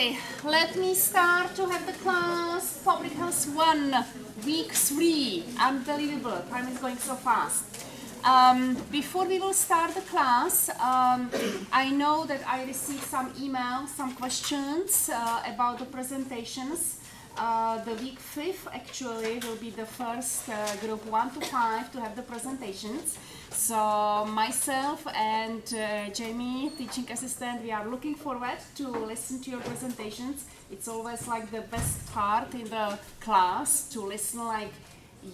Okay, let me start to have the class Public Health 1, week 3. Unbelievable, time is going so fast. Um, before we will start the class, um, I know that I received some emails, some questions uh, about the presentations. Uh, the week 5 actually will be the first uh, group 1 to 5 to have the presentations. So myself and uh, Jamie, teaching assistant, we are looking forward to listen to your presentations. It's always like the best part in the class to listen like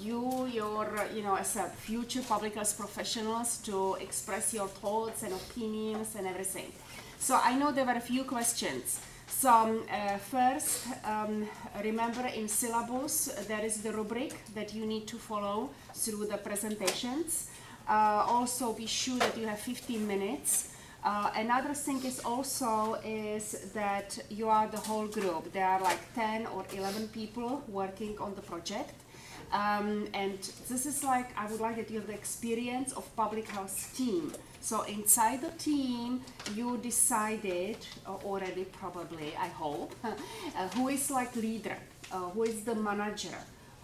you, your, you know, as a future public health professionals to express your thoughts and opinions and everything. So I know there were a few questions. So uh, first, um, remember in syllabus there is the rubric that you need to follow through the presentations. Uh, also be sure that you have 15 minutes. Uh, another thing is also is that you are the whole group. There are like 10 or 11 people working on the project. Um, and this is like, I would like that you have the experience of public health team. So inside the team, you decided uh, already probably, I hope, uh, who is like leader, uh, who is the manager,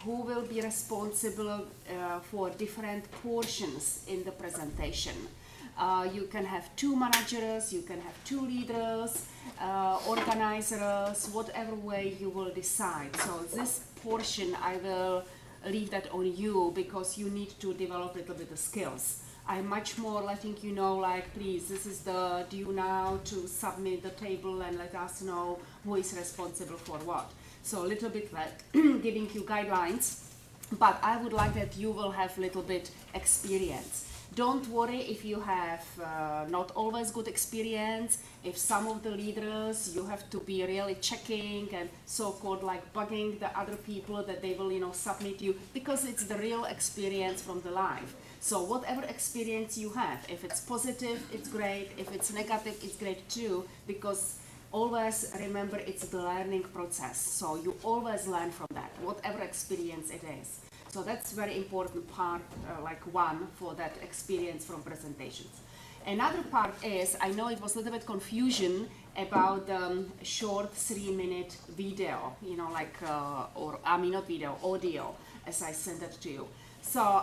who will be responsible uh, for different portions in the presentation. Uh, you can have two managers, you can have two leaders, uh, organizers, whatever way you will decide. So this portion I will leave that on you because you need to develop a little bit of skills. I'm much more letting you know like please this is the due now to submit the table and let us know who is responsible for what. So a little bit like giving you guidelines but I would like that you will have a little bit experience. Don't worry if you have uh, not always good experience, if some of the leaders you have to be really checking and so-called like bugging the other people that they will you know submit you because it's the real experience from the life. So whatever experience you have, if it's positive, it's great, if it's negative, it's great too because always remember it's the learning process. So you always learn from that, whatever experience it is. So that's very important part, uh, like one for that experience from presentations. Another part is, I know it was a little bit confusion about um, short three minute video, you know, like, uh, or I mean not video, audio, as I sent it to you. So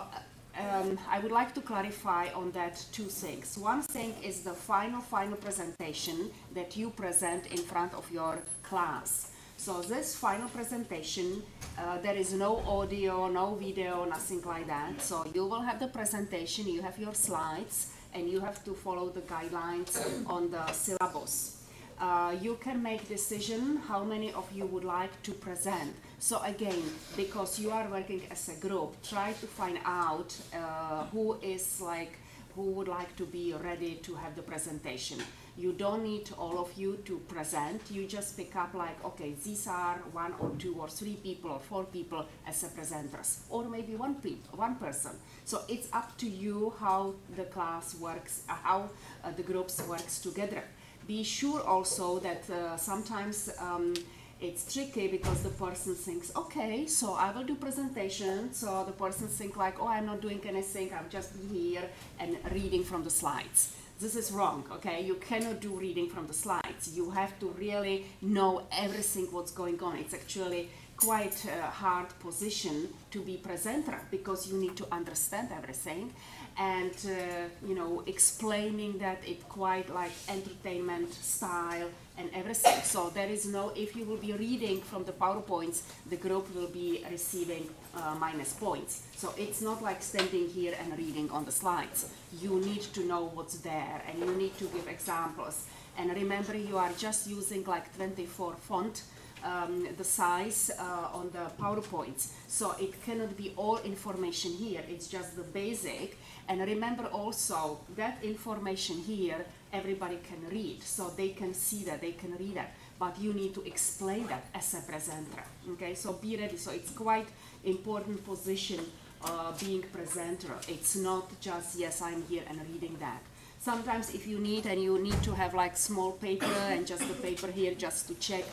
um, I would like to clarify on that two things. One thing is the final, final presentation that you present in front of your class. So this final presentation, uh, there is no audio, no video, nothing like that. So you will have the presentation, you have your slides, and you have to follow the guidelines on the syllabus. Uh, you can make decision how many of you would like to present. So again, because you are working as a group, try to find out uh, who is like, who would like to be ready to have the presentation you don't need all of you to present. You just pick up like, okay, these are one or two or three people or four people as a presenters, or maybe one pe one person. So it's up to you how the class works, uh, how uh, the groups works together. Be sure also that uh, sometimes um, it's tricky because the person thinks, okay, so I will do presentation. So the person think like, oh, I'm not doing anything. I'm just here and reading from the slides this is wrong, okay? You cannot do reading from the slides. You have to really know everything what's going on. It's actually quite a hard position to be presenter because you need to understand everything and uh, you know explaining that it quite like entertainment style and everything so there is no if you will be reading from the powerpoints the group will be receiving uh, minus points so it's not like standing here and reading on the slides you need to know what's there and you need to give examples and remember you are just using like 24 font um, the size uh, on the PowerPoints. So it cannot be all information here, it's just the basic. And remember also that information here, everybody can read. So they can see that, they can read that. But you need to explain that as a presenter. Okay, so be ready. So it's quite important position uh, being presenter. It's not just, yes, I'm here and reading that sometimes if you need and you need to have like small paper and just the paper here just to check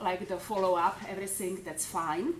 like the follow-up, everything, that's fine.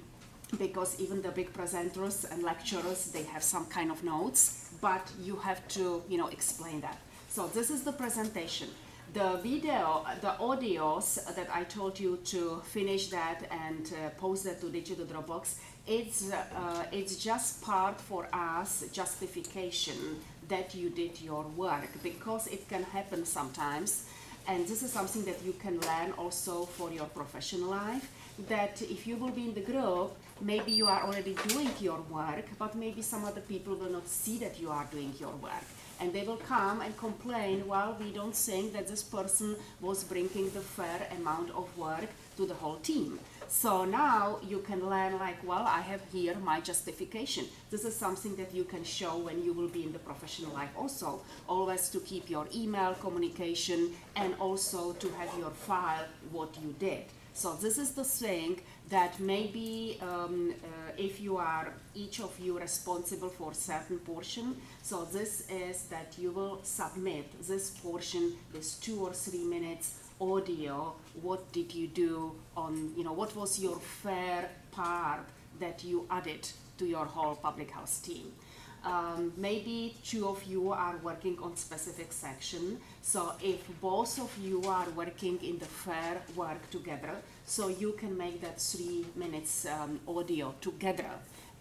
Because even the big presenters and lecturers, they have some kind of notes, but you have to, you know, explain that. So this is the presentation. the video, the audios that I told you to finish that and uh, post that to digital Dropbox, it's, uh, it's just part for us justification that you did your work because it can happen sometimes and this is something that you can learn also for your professional life that if you will be in the group maybe you are already doing your work but maybe some other people will not see that you are doing your work and they will come and complain well we don't think that this person was bringing the fair amount of work to the whole team so now you can learn like, well, I have here my justification. This is something that you can show when you will be in the professional life also. Always to keep your email communication and also to have your file what you did. So this is the thing that maybe um, uh, if you are each of you responsible for certain portion, so this is that you will submit this portion, this two or three minutes audio, what did you do on, you know, what was your fair part that you added to your whole public house team? Um, maybe two of you are working on specific section. So if both of you are working in the fair work together, so you can make that three minutes um, audio together.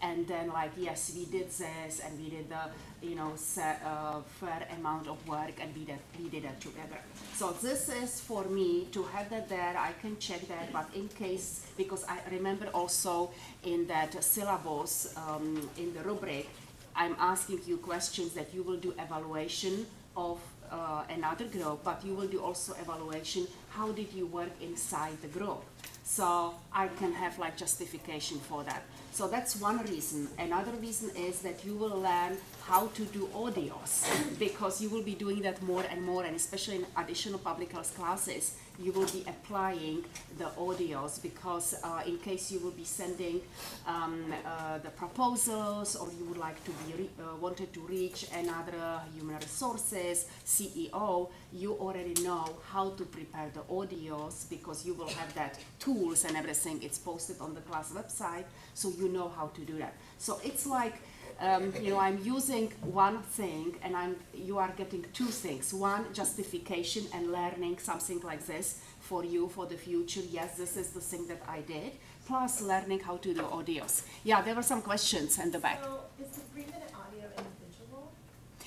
And then like yes we did this and we did the you know set, uh, fair amount of work and we did we did it together. So this is for me to have that there. I can check that but in case because i remember also in that syllabus um, in the rubric i'm asking you questions that you will do evaluation of uh, another group but you will do also evaluation how did you work inside the group so I can have like justification for that. So that's one reason. Another reason is that you will learn how to do audios because you will be doing that more and more and especially in additional public health classes you will be applying the audios because uh, in case you will be sending um, uh, the proposals or you would like to be uh, wanted to reach another human resources CEO, you already know how to prepare the audios because you will have that tools and everything. It's posted on the class website, so you know how to do that. So it's like um, you know, I'm using one thing and I'm, you are getting two things. One, justification and learning something like this for you for the future. Yes, this is the thing that I did. Plus learning how to do audios. Yeah, there were some questions in the back. So is the three minute audio individual?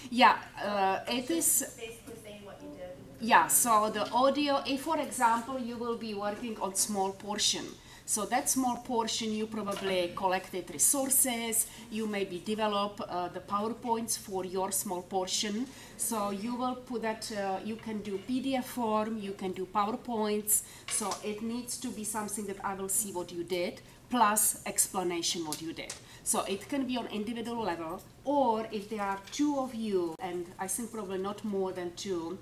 Yeah, uh, it is. Basically saying what you did. Yeah, so the audio, if for example you will be working on small portion, so that small portion you probably collected resources, you maybe develop uh, the PowerPoints for your small portion. So you will put that, uh, you can do PDF form, you can do PowerPoints. So it needs to be something that I will see what you did, plus explanation what you did. So it can be on individual level, or if there are two of you, and I think probably not more than two,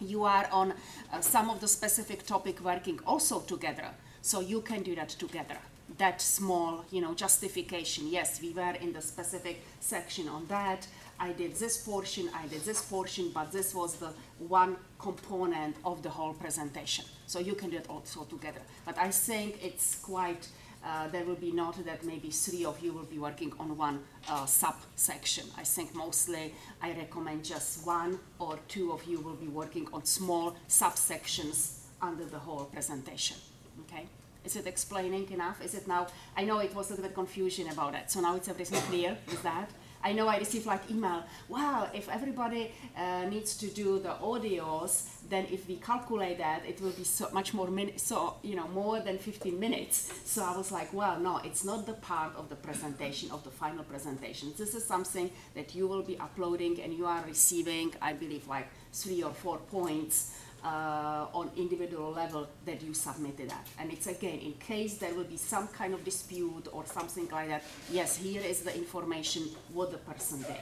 you are on uh, some of the specific topic working also together. So you can do that together. That small, you know, justification. Yes, we were in the specific section on that. I did this portion, I did this portion, but this was the one component of the whole presentation. So you can do it also together. But I think it's quite, uh, there will be noted that maybe three of you will be working on one uh, subsection. I think mostly I recommend just one or two of you will be working on small subsections under the whole presentation. Okay? Is it explaining enough? Is it now? I know it was a little bit confusion about it, so now it's everything clear with that. I know I received like email. Well, if everybody uh, needs to do the audios, then if we calculate that, it will be so much more minutes. So you know, more than 15 minutes. So I was like, well, no, it's not the part of the presentation of the final presentation. This is something that you will be uploading, and you are receiving, I believe, like three or four points uh, on individual level that you submitted that. And it's again, in case there will be some kind of dispute or something like that, yes, here is the information what the person did.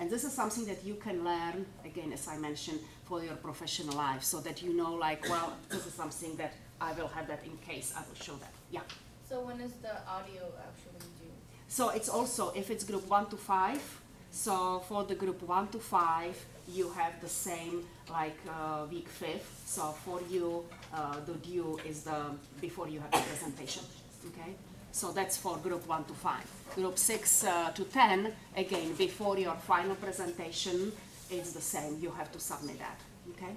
And this is something that you can learn, again, as I mentioned, for your professional life, so that you know, like, well, this is something that I will have that in case I will show that. Yeah. So when is the audio actually due? So it's also, if it's group one to five, so for the group one to five, you have the same like uh, week fifth. So for you, uh, the due is the before you have the presentation. Okay. So that's for group one to five. Group six uh, to ten, again before your final presentation, it's the same. You have to submit that. Okay.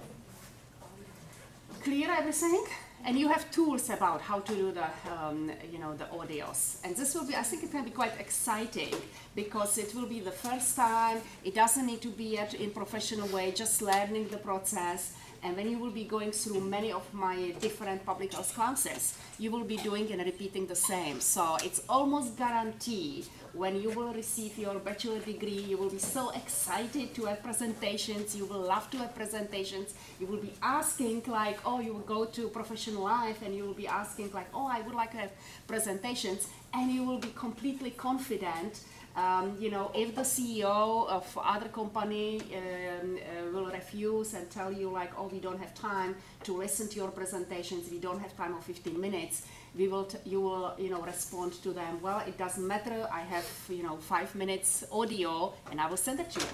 clear everything? And you have tools about how to do the, um, you know, the audios. And this will be, I think it can be quite exciting because it will be the first time. It doesn't need to be in professional way, just learning the process. And when you will be going through many of my different public health classes, you will be doing and repeating the same. So it's almost guaranteed when you will receive your bachelor degree, you will be so excited to have presentations, you will love to have presentations, you will be asking like, oh, you will go to professional life and you will be asking like, oh, I would like to have presentations, and you will be completely confident um, you know, if the CEO of other company um, uh, will refuse and tell you like, oh, we don't have time to listen to your presentations, we don't have time of 15 minutes, we will, you will, you know, respond to them. Well, it doesn't matter. I have, you know, five minutes audio, and I will send it to you,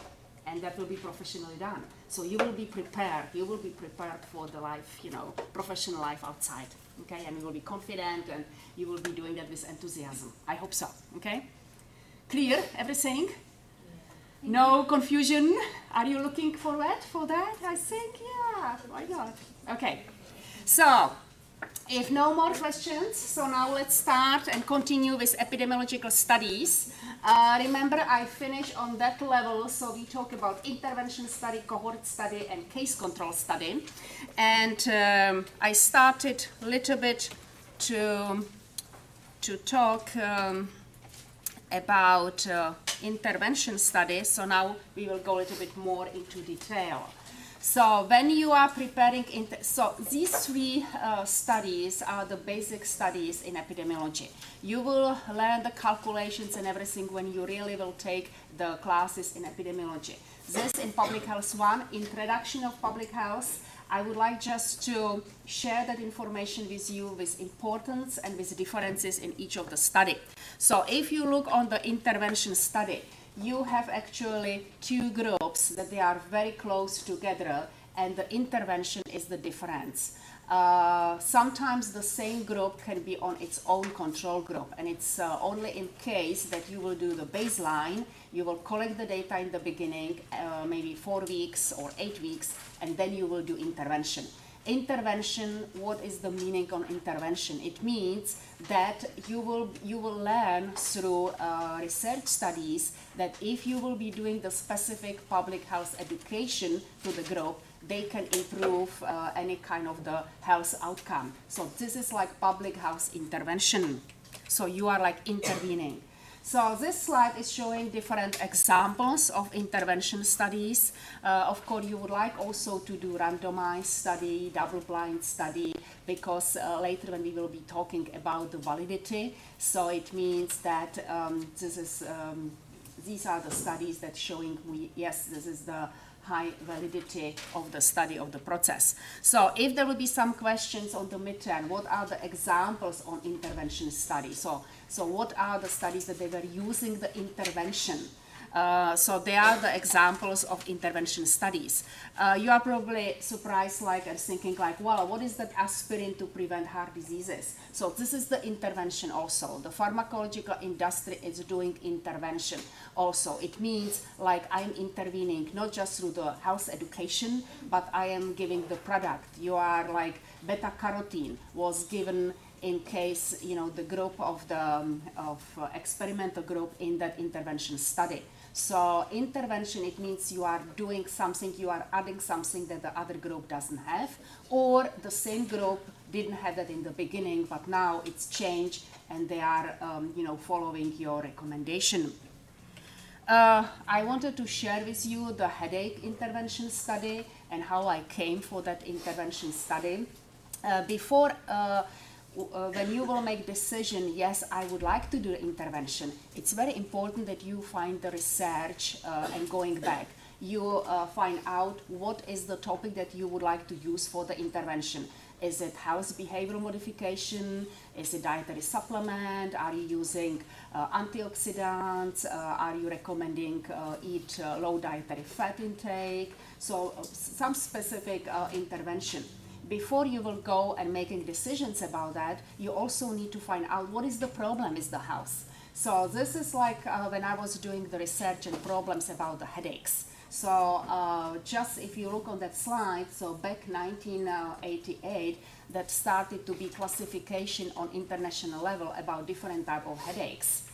and that will be professionally done. So you will be prepared. You will be prepared for the life, you know, professional life outside. Okay, and you will be confident, and you will be doing that with enthusiasm. I hope so. Okay. Clear everything? No confusion? Are you looking forward for that? I think, yeah, why not? Okay, so if no more questions, so now let's start and continue with epidemiological studies. Uh, remember, I finished on that level, so we talk about intervention study, cohort study, and case control study. And um, I started a little bit to, to talk um, about uh, intervention studies, so now we will go a little bit more into detail. So when you are preparing, so these three uh, studies are the basic studies in epidemiology. You will learn the calculations and everything when you really will take the classes in epidemiology. This in Public Health 1, Introduction of Public Health, I would like just to share that information with you with importance and with differences in each of the study. So if you look on the intervention study, you have actually two groups that they are very close together and the intervention is the difference. Uh, sometimes the same group can be on its own control group and it's uh, only in case that you will do the baseline you will collect the data in the beginning uh, maybe four weeks or eight weeks and then you will do intervention intervention what is the meaning on intervention it means that you will you will learn through uh, research studies that if you will be doing the specific public health education to the group they can improve uh, any kind of the health outcome. So this is like public health intervention. So you are like intervening. So this slide is showing different examples of intervention studies. Uh, of course, you would like also to do randomized study, double-blind study, because uh, later when we will be talking about the validity, so it means that um, this is um, these are the studies that showing we yes this is the high validity of the study of the process. So if there will be some questions on the midterm, what are the examples on intervention study? So, so what are the studies that they were using the intervention uh, so they are the examples of intervention studies. Uh, you are probably surprised like and thinking like, well, what is that aspirin to prevent heart diseases? So this is the intervention also. The pharmacological industry is doing intervention also. It means like I'm intervening not just through the health education, but I am giving the product. You are like beta carotene was given in case you know the group of the um, of uh, experimental group in that intervention study. So intervention, it means you are doing something, you are adding something that the other group doesn't have, or the same group didn't have that in the beginning, but now it's changed and they are, um, you know, following your recommendation. Uh, I wanted to share with you the headache intervention study and how I came for that intervention study. Uh, before uh, uh, when you will make decision, yes, I would like to do intervention, it's very important that you find the research uh, and going back. You uh, find out what is the topic that you would like to use for the intervention. Is it health behavioral modification? Is it dietary supplement? Are you using uh, antioxidants? Uh, are you recommending uh, eat low dietary fat intake? So some specific intervention before you will go and making decisions about that, you also need to find out what is the problem is the house. So this is like uh, when I was doing the research and problems about the headaches. So uh, just if you look on that slide, so back 1988, that started to be classification on international level about different type of headaches.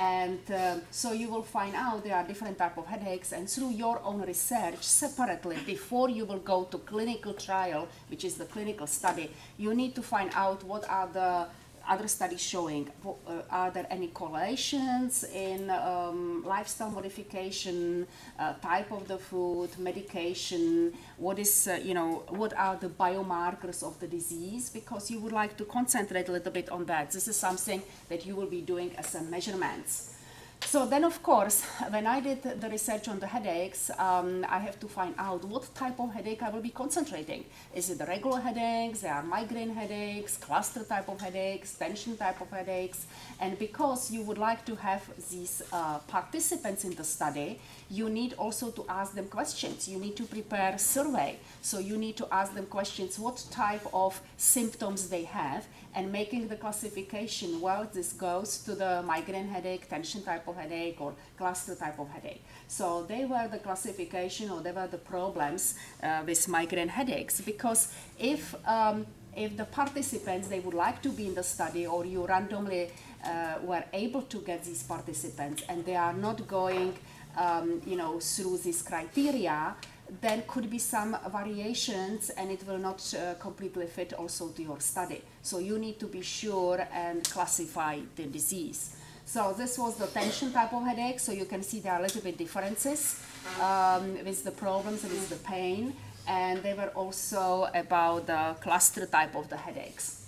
And uh, so you will find out there are different type of headaches and through your own research separately before you will go to clinical trial, which is the clinical study, you need to find out what are the other studies showing uh, are there any correlations in um, lifestyle modification, uh, type of the food, medication, what is, uh, you know, what are the biomarkers of the disease because you would like to concentrate a little bit on that. This is something that you will be doing as a measurements. So then, of course, when I did the research on the headaches, um, I have to find out what type of headache I will be concentrating. Is it the regular headaches, there are migraine headaches, cluster type of headaches, tension type of headaches, and because you would like to have these uh, participants in the study, you need also to ask them questions. You need to prepare a survey. So you need to ask them questions, what type of symptoms they have, and making the classification, well, this goes to the migraine headache, tension type of headache, or cluster type of headache. So they were the classification or they were the problems uh, with migraine headaches because if um, if the participants they would like to be in the study or you randomly uh, were able to get these participants and they are not going um, you know through these criteria then could be some variations and it will not uh, completely fit also to your study. So you need to be sure and classify the disease. So this was the tension type of headache. So you can see there are a little bit differences um, with the problems and with the pain. And they were also about the cluster type of the headaches.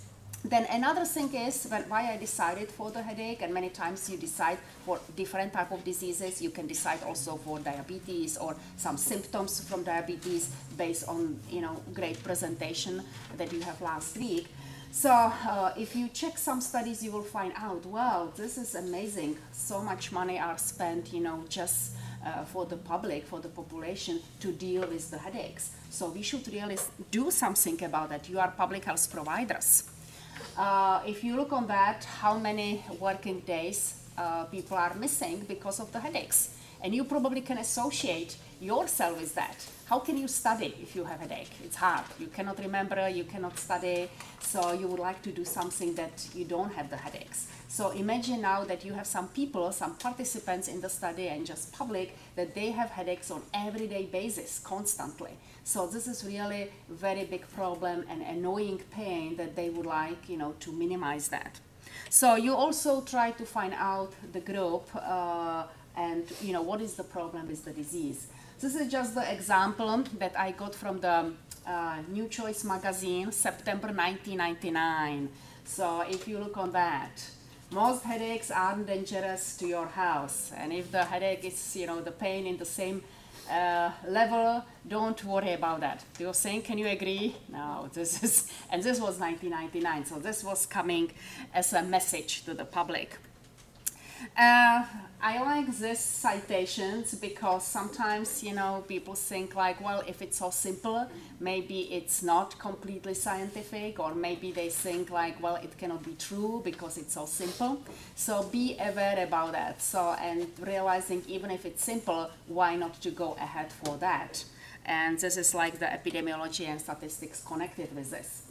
Then another thing is when, why I decided for the headache, and many times you decide for different type of diseases. You can decide also for diabetes or some symptoms from diabetes based on you know great presentation that you have last week. So uh, if you check some studies, you will find out, wow, this is amazing. So much money are spent, you know, just uh, for the public, for the population to deal with the headaches. So we should really do something about that. You are public health providers. Uh, if you look on that, how many working days uh, people are missing because of the headaches. And you probably can associate yourself with that. How can you study if you have a headache? It's hard. You cannot remember, you cannot study, so you would like to do something that you don't have the headaches. So imagine now that you have some people, some participants in the study and just public, that they have headaches on everyday basis, constantly. So this is really very big problem and annoying pain that they would like, you know, to minimize that. So you also try to find out the group uh, and, you know, what is the problem with the disease. This is just the example that I got from the uh, New Choice magazine, September 1999. So if you look on that, most headaches aren't dangerous to your house. And if the headache is, you know, the pain in the same uh, level, don't worry about that. Do you saying, Can you agree? No, this is, and this was 1999, so this was coming as a message to the public. Uh, I like these citations because sometimes, you know, people think like, well, if it's so simple, maybe it's not completely scientific, or maybe they think like, well, it cannot be true because it's so simple. So be aware about that. So, and realizing even if it's simple, why not to go ahead for that? And this is like the epidemiology and statistics connected with this.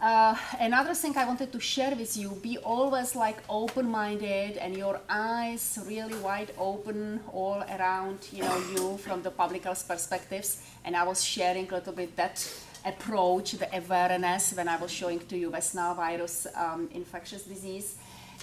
Uh, another thing I wanted to share with you, be always like open-minded and your eyes really wide open all around, you know, you from the public health perspectives. And I was sharing a little bit that approach, the awareness when I was showing to you West Nile virus um, infectious disease.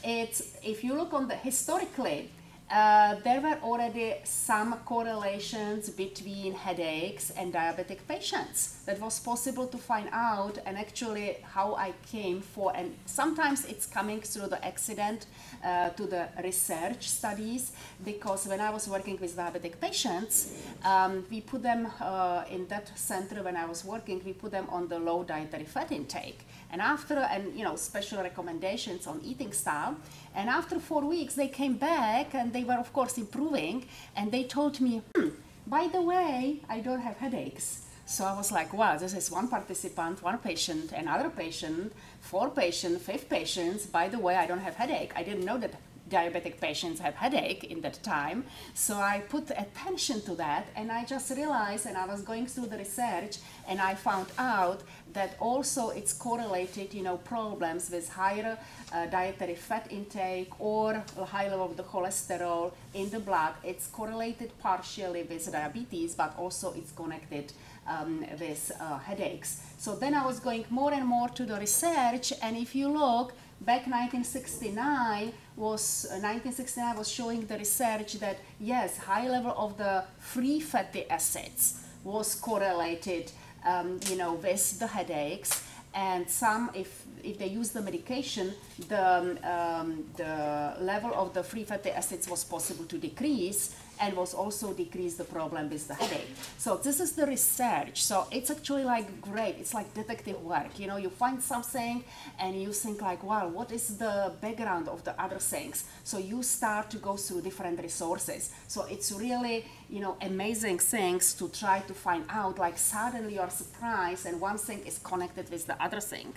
It's, if you look on the historically, uh, there were already some correlations between headaches and diabetic patients. That was possible to find out and actually how I came for and sometimes it's coming through the accident uh, to the research studies because when I was working with diabetic patients um, we put them uh, in that center when I was working we put them on the low dietary fat intake and after and you know special recommendations on eating style and after four weeks, they came back and they were, of course, improving. And they told me, hmm, by the way, I don't have headaches. So I was like, wow, this is one participant, one patient, another patient, four patients, fifth patients. By the way, I don't have headache. I didn't know that diabetic patients have headache in that time. So I put attention to that and I just realized and I was going through the research and I found out that also it's correlated, you know, problems with higher uh, dietary fat intake or high level of the cholesterol in the blood. It's correlated partially with diabetes, but also it's connected um, with uh, headaches. So then I was going more and more to the research, and if you look, back 1969 was uh, 1969 was showing the research that yes, high level of the free fatty acids was correlated, um, you know, with the headaches, and some if if they use the medication, the, um, the level of the free fatty acids was possible to decrease and was also decrease the problem with the headache. So this is the research. So it's actually like great. It's like detective work. You know, you find something and you think like, wow, what is the background of the other things? So you start to go through different resources. So it's really, you know, amazing things to try to find out. Like suddenly you're surprised and one thing is connected with the other thing.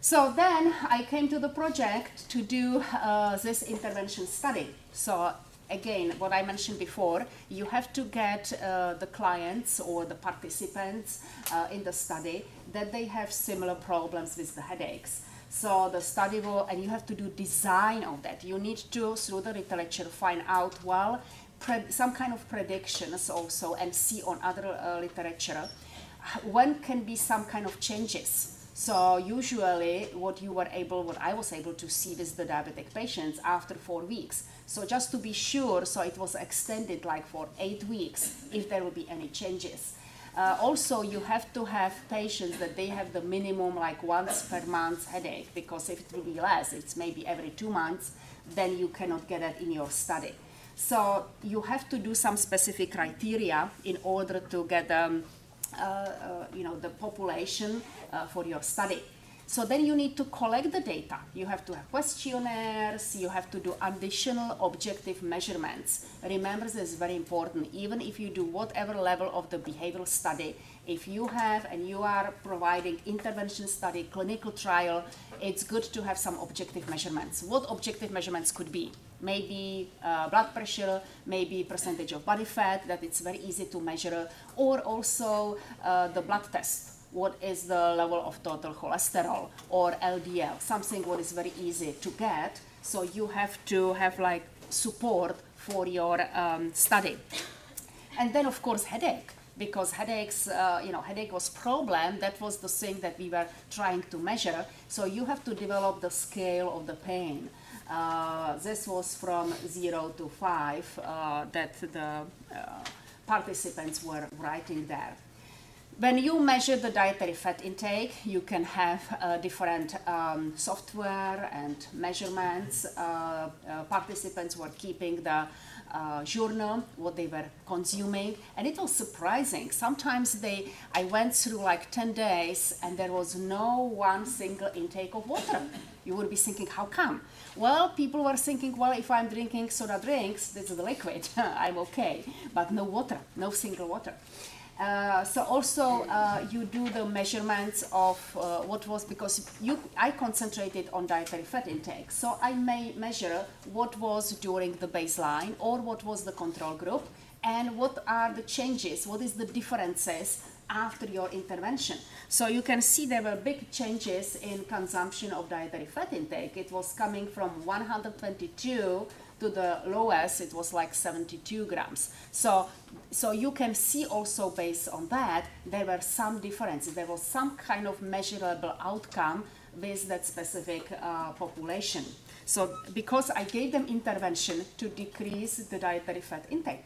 So then I came to the project to do uh, this intervention study. So again, what I mentioned before, you have to get uh, the clients or the participants uh, in the study that they have similar problems with the headaches. So the study will, and you have to do design of that. You need to, through the literature, find out, well, some kind of predictions also and see on other uh, literature when can be some kind of changes so usually what you were able, what I was able to see with the diabetic patients after four weeks. So just to be sure, so it was extended like for eight weeks if there will be any changes. Uh, also, you have to have patients that they have the minimum like once per month headache because if it will be less, it's maybe every two months, then you cannot get it in your study. So you have to do some specific criteria in order to get um, you know, the population uh, for your study. So then you need to collect the data. You have to have questionnaires, you have to do additional objective measurements. Remember this is very important. Even if you do whatever level of the behavioral study, if you have and you are providing intervention study, clinical trial, it's good to have some objective measurements. What objective measurements could be? maybe uh, blood pressure, maybe percentage of body fat that it's very easy to measure, or also uh, the blood test. What is the level of total cholesterol or LDL? Something what is very easy to get. So you have to have like support for your um, study. And then of course headache because headaches, uh, you know, headache was problem. That was the thing that we were trying to measure. So you have to develop the scale of the pain. Uh, this was from zero to five uh, that the uh, participants were writing there. When you measure the dietary fat intake, you can have uh, different um, software and measurements. Uh, participants were keeping the uh, journal, what they were consuming, and it was surprising. Sometimes they, I went through like 10 days and there was no one single intake of water. You would be thinking, how come? Well, people were thinking, well, if I'm drinking soda drinks, this is the liquid, I'm okay, but no water, no single water. Uh, so also uh, you do the measurements of uh, what was because you I concentrated on dietary fat intake. So I may measure what was during the baseline or what was the control group and what are the changes what is the differences after your intervention. So you can see there were big changes in consumption of dietary fat intake. It was coming from 122 to the lowest it was like 72 grams. So so you can see also based on that there were some differences. There was some kind of measurable outcome with that specific uh, population. So because i gave them intervention to decrease the dietary fat intake.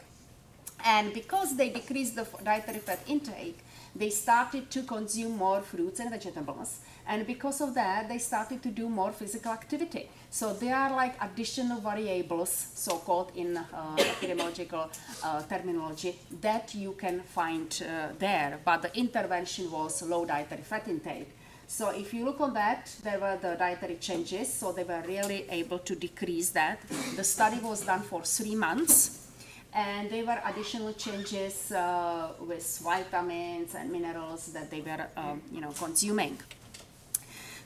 And because they decreased the dietary fat intake they started to consume more fruits and vegetables. And because of that they started to do more physical activity so there are like additional variables so-called in uh, epidemiological uh, terminology that you can find uh, there. But the intervention was low dietary fat intake. So if you look on that, there were the dietary changes, so they were really able to decrease that. The study was done for three months, and there were additional changes uh, with vitamins and minerals that they were um, you know consuming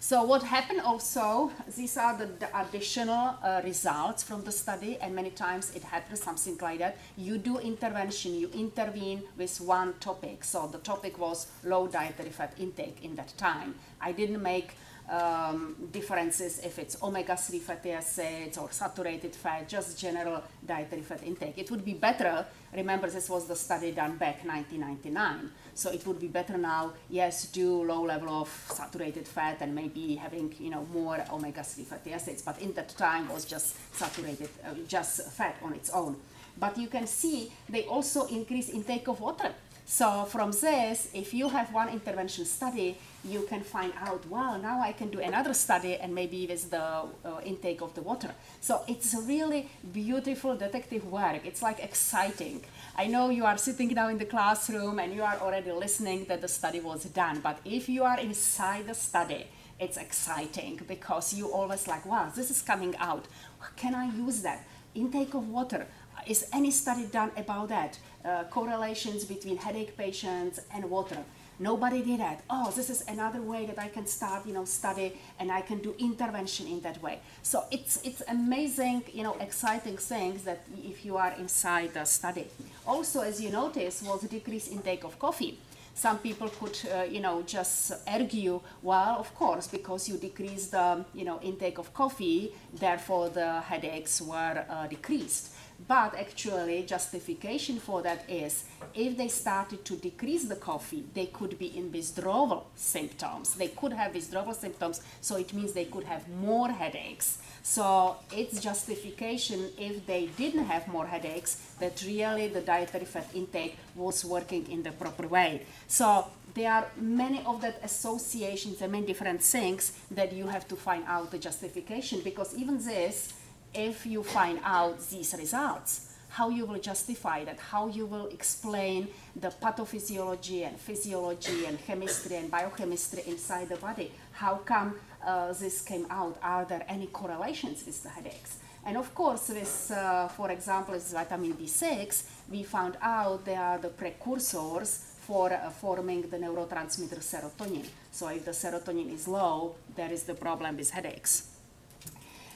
So what happened also, these are the, the additional uh, results from the study and many times it happens something like that. You do intervention, you intervene with one topic. So the topic was low dietary fat intake in that time. I didn't make um, differences if it's omega-3 fatty acids or saturated fat, just general dietary fat intake. It would be better, remember this was the study done back 1999, so it would be better now, yes, do low level of saturated fat and maybe having, you know, more omega-3 fatty acids, but in that time was just saturated, uh, just fat on its own. But you can see they also increase intake of water. So from this, if you have one intervention study, you can find out, well, now I can do another study and maybe with the uh, intake of the water. So it's really beautiful detective work. It's like exciting. I know you are sitting now in the classroom and you are already listening that the study was done, but if you are inside the study, it's exciting because you always like, wow, this is coming out. Can I use that? Intake of water. Is any study done about that? Uh, correlations between headache patients and water. Nobody did that. Oh, this is another way that I can start, you know, study and I can do intervention in that way. So it's it's amazing, you know, exciting things that if you are inside the study. Also, as you notice, was a decreased intake of coffee. Some people could, uh, you know, just argue, well, of course, because you decrease the, you know, intake of coffee, therefore the headaches were uh, decreased. But actually, justification for that is if they started to decrease the coffee, they could be in withdrawal symptoms. They could have withdrawal symptoms, so it means they could have more headaches. So it's justification if they didn't have more headaches that really the dietary fat intake was working in the proper way. So there are many of that associations and many different things that you have to find out the justification because even this if you find out these results, how you will justify that, how you will explain the pathophysiology and physiology and chemistry and biochemistry inside the body. How come uh, this came out? Are there any correlations with the headaches? And of course, with, uh, for example, with vitamin B6, we found out they are the precursors for uh, forming the neurotransmitter serotonin. So if the serotonin is low, there is the problem with headaches.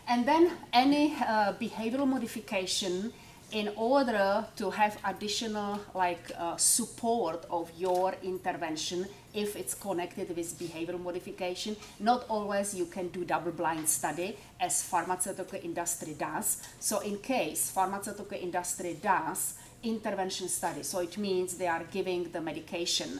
And then any uh, behavioral modification in order to have additional like uh, support of your intervention if it's connected with behavioral modification not always you can do double blind study as pharmaceutical industry does. So in case pharmaceutical industry does intervention study so it means they are giving the medication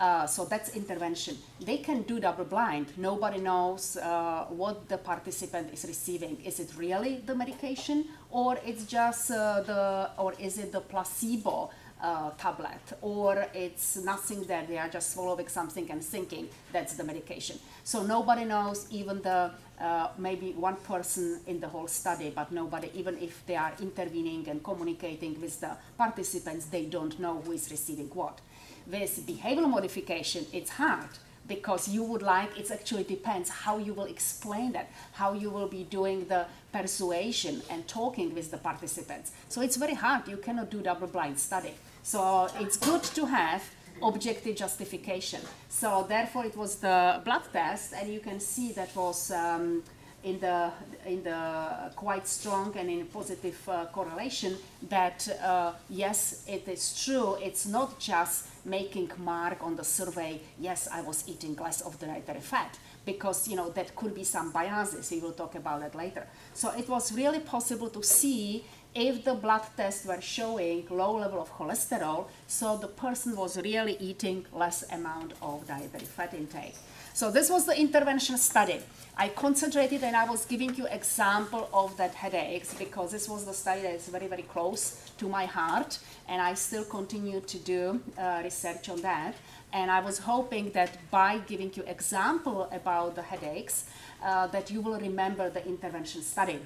uh, so that's intervention. They can do double blind. Nobody knows uh, what the participant is receiving. Is it really the medication, or it's just uh, the, or is it the placebo uh, tablet, or it's nothing there. They are just swallowing something and thinking that's the medication. So nobody knows, even the uh, maybe one person in the whole study, but nobody, even if they are intervening and communicating with the participants, they don't know who is receiving what with behavioral modification, it's hard because you would like, it actually depends how you will explain that, how you will be doing the persuasion and talking with the participants. So it's very hard. You cannot do double blind study. So it's good to have objective justification. So therefore it was the blood test and you can see that was um, in the in the quite strong and in positive uh, correlation that uh, yes it is true it's not just making mark on the survey yes i was eating less of the dietary fat because you know that could be some biases. We will talk about that later. So it was really possible to see if the blood tests were showing low level of cholesterol so the person was really eating less amount of dietary fat intake. So this was the intervention study I concentrated and I was giving you example of that headaches because this was the study that is very, very close to my heart and I still continue to do uh, research on that. And I was hoping that by giving you example about the headaches, uh, that you will remember the intervention study.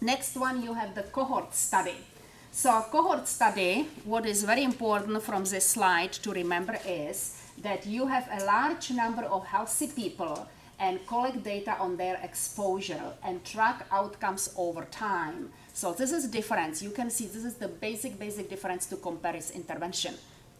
Next one, you have the cohort study. So cohort study, what is very important from this slide to remember is that you have a large number of healthy people and collect data on their exposure and track outcomes over time. So this is difference. You can see this is the basic, basic difference to compare is intervention.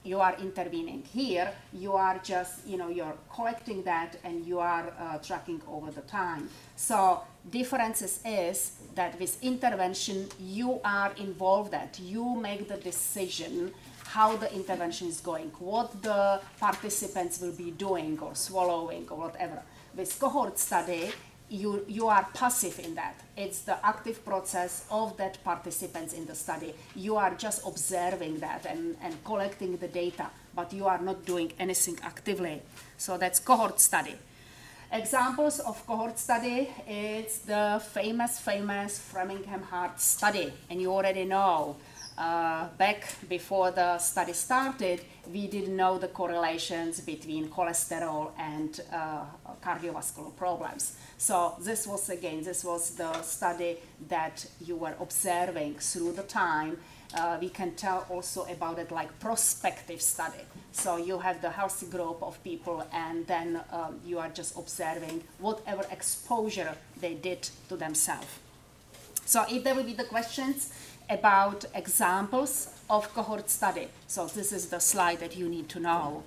you are intervening. Here, you are just, you know, you're collecting that and you are uh, tracking over the time. So differences is that with intervention, you are involved that you make the decision how the intervention is going, what the participants will be doing or swallowing or whatever. With cohort study, you, you are passive in that. It's the active process of that participants in the study. You are just observing that and, and collecting the data, but you are not doing anything actively. So that's cohort study. Examples of cohort study, it's the famous, famous Framingham Heart study, and you already know uh, back before the study started, we didn't know the correlations between cholesterol and uh, cardiovascular problems. So this was again, this was the study that you were observing through the time. Uh, we can tell also about it like prospective study. So you have the healthy group of people and then um, you are just observing whatever exposure they did to themselves. So if there will be the questions, about examples of cohort study. So this is the slide that you need to know.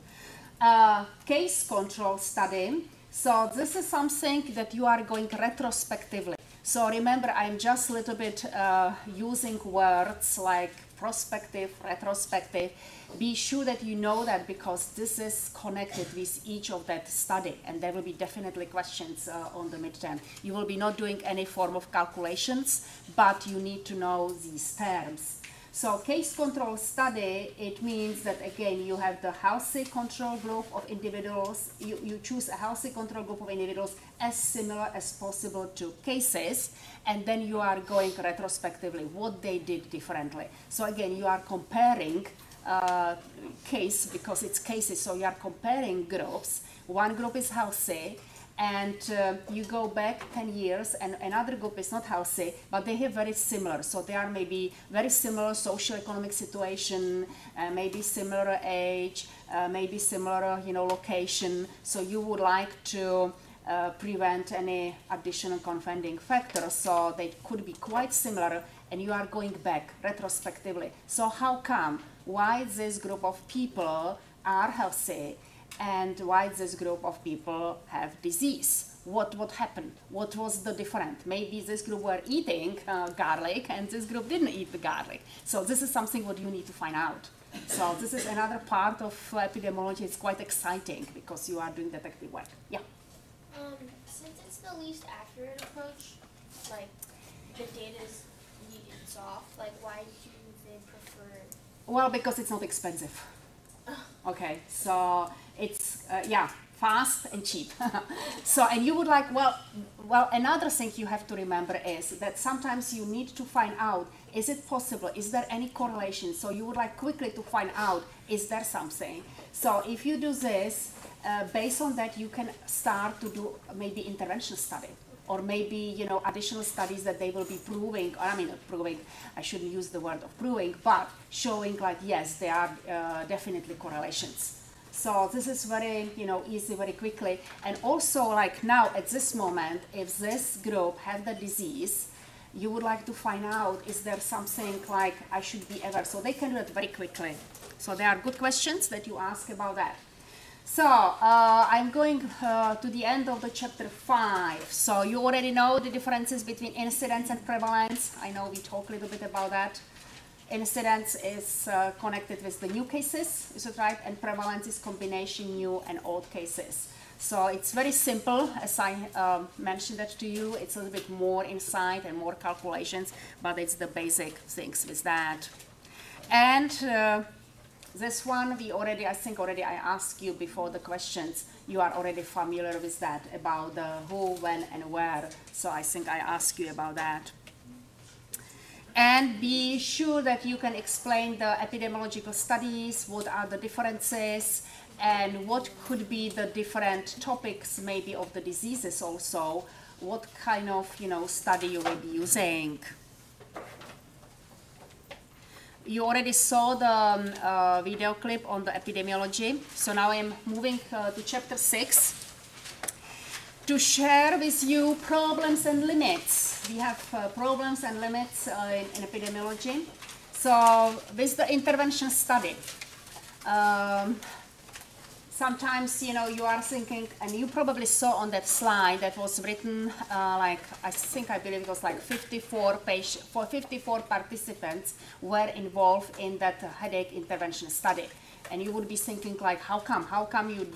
Uh, case control study. So this is something that you are going retrospectively. So remember, I'm just a little bit uh, using words like prospective, retrospective, be sure that you know that because this is connected with each of that study and there will be definitely questions uh, on the midterm. You will be not doing any form of calculations, but you need to know these terms. So case control study, it means that again you have the healthy control group of individuals, you, you choose a healthy control group of individuals as similar as possible to cases, and then you are going retrospectively what they did differently. So again, you are comparing uh, case because it's cases, so you are comparing groups. One group is healthy, and uh, you go back 10 years and another group is not healthy but they have very similar. So they are maybe very similar socio-economic situation uh, maybe similar age uh, maybe similar you know location. So you would like to uh, prevent any additional confounding factors so they could be quite similar and you are going back retrospectively. So how come? Why this group of people are healthy and why this group of people have disease. What what happened? What was the different? Maybe this group were eating uh, garlic and this group didn't eat the garlic. So this is something what you need to find out. So this is another part of epidemiology. It's quite exciting because you are doing detective work. Yeah. Um, since it's the least accurate approach, like the data is soft, like why do they prefer? Well, because it's not expensive. Okay, so it's uh, yeah fast and cheap. So and you would like well well another thing you have to remember is that sometimes you need to find out is it possible? Is there any correlation? So you would like quickly to find out is there something? So if you do this uh, based on that you can start to do maybe intervention study or maybe you know additional studies that they will be proving or i mean proving i shouldn't use the word of proving but showing like yes there are uh, definitely correlations so this is very, you know, easy very quickly. And also like now at this moment, if this group have the disease, you would like to find out is there something like I should be aware. So they can do it very quickly. So there are good questions that you ask about that. So uh, I'm going uh, to the end of the chapter 5. So you already know the differences between incidence and prevalence. I know we talked a little bit about that incidence is uh, connected with the new cases, is it right? And prevalence is combination new and old cases. So it's very simple, as I um, mentioned that to you. It's a little bit more insight and more calculations, but it's the basic things with that. And uh, this one, we already, I think already I asked you before the questions. You are already familiar with that, about the who, when, and where. So I think I asked you about that and be sure that you can explain the epidemiological studies, what are the differences, and what could be the different topics maybe of the diseases also, what kind of you know study you will be using. You already saw the um, uh, video clip on the epidemiology, so now I'm moving uh, to chapter 6 to share with you problems and limits. We have uh, problems and limits uh, in, in, epidemiology. So with the intervention study, Um, sometimes you know you are thinking and you probably saw on that slide that was written uh, like i think i believe it was like 54 patient for 54 participants were involved in that headache intervention study and you would be thinking like how come how come you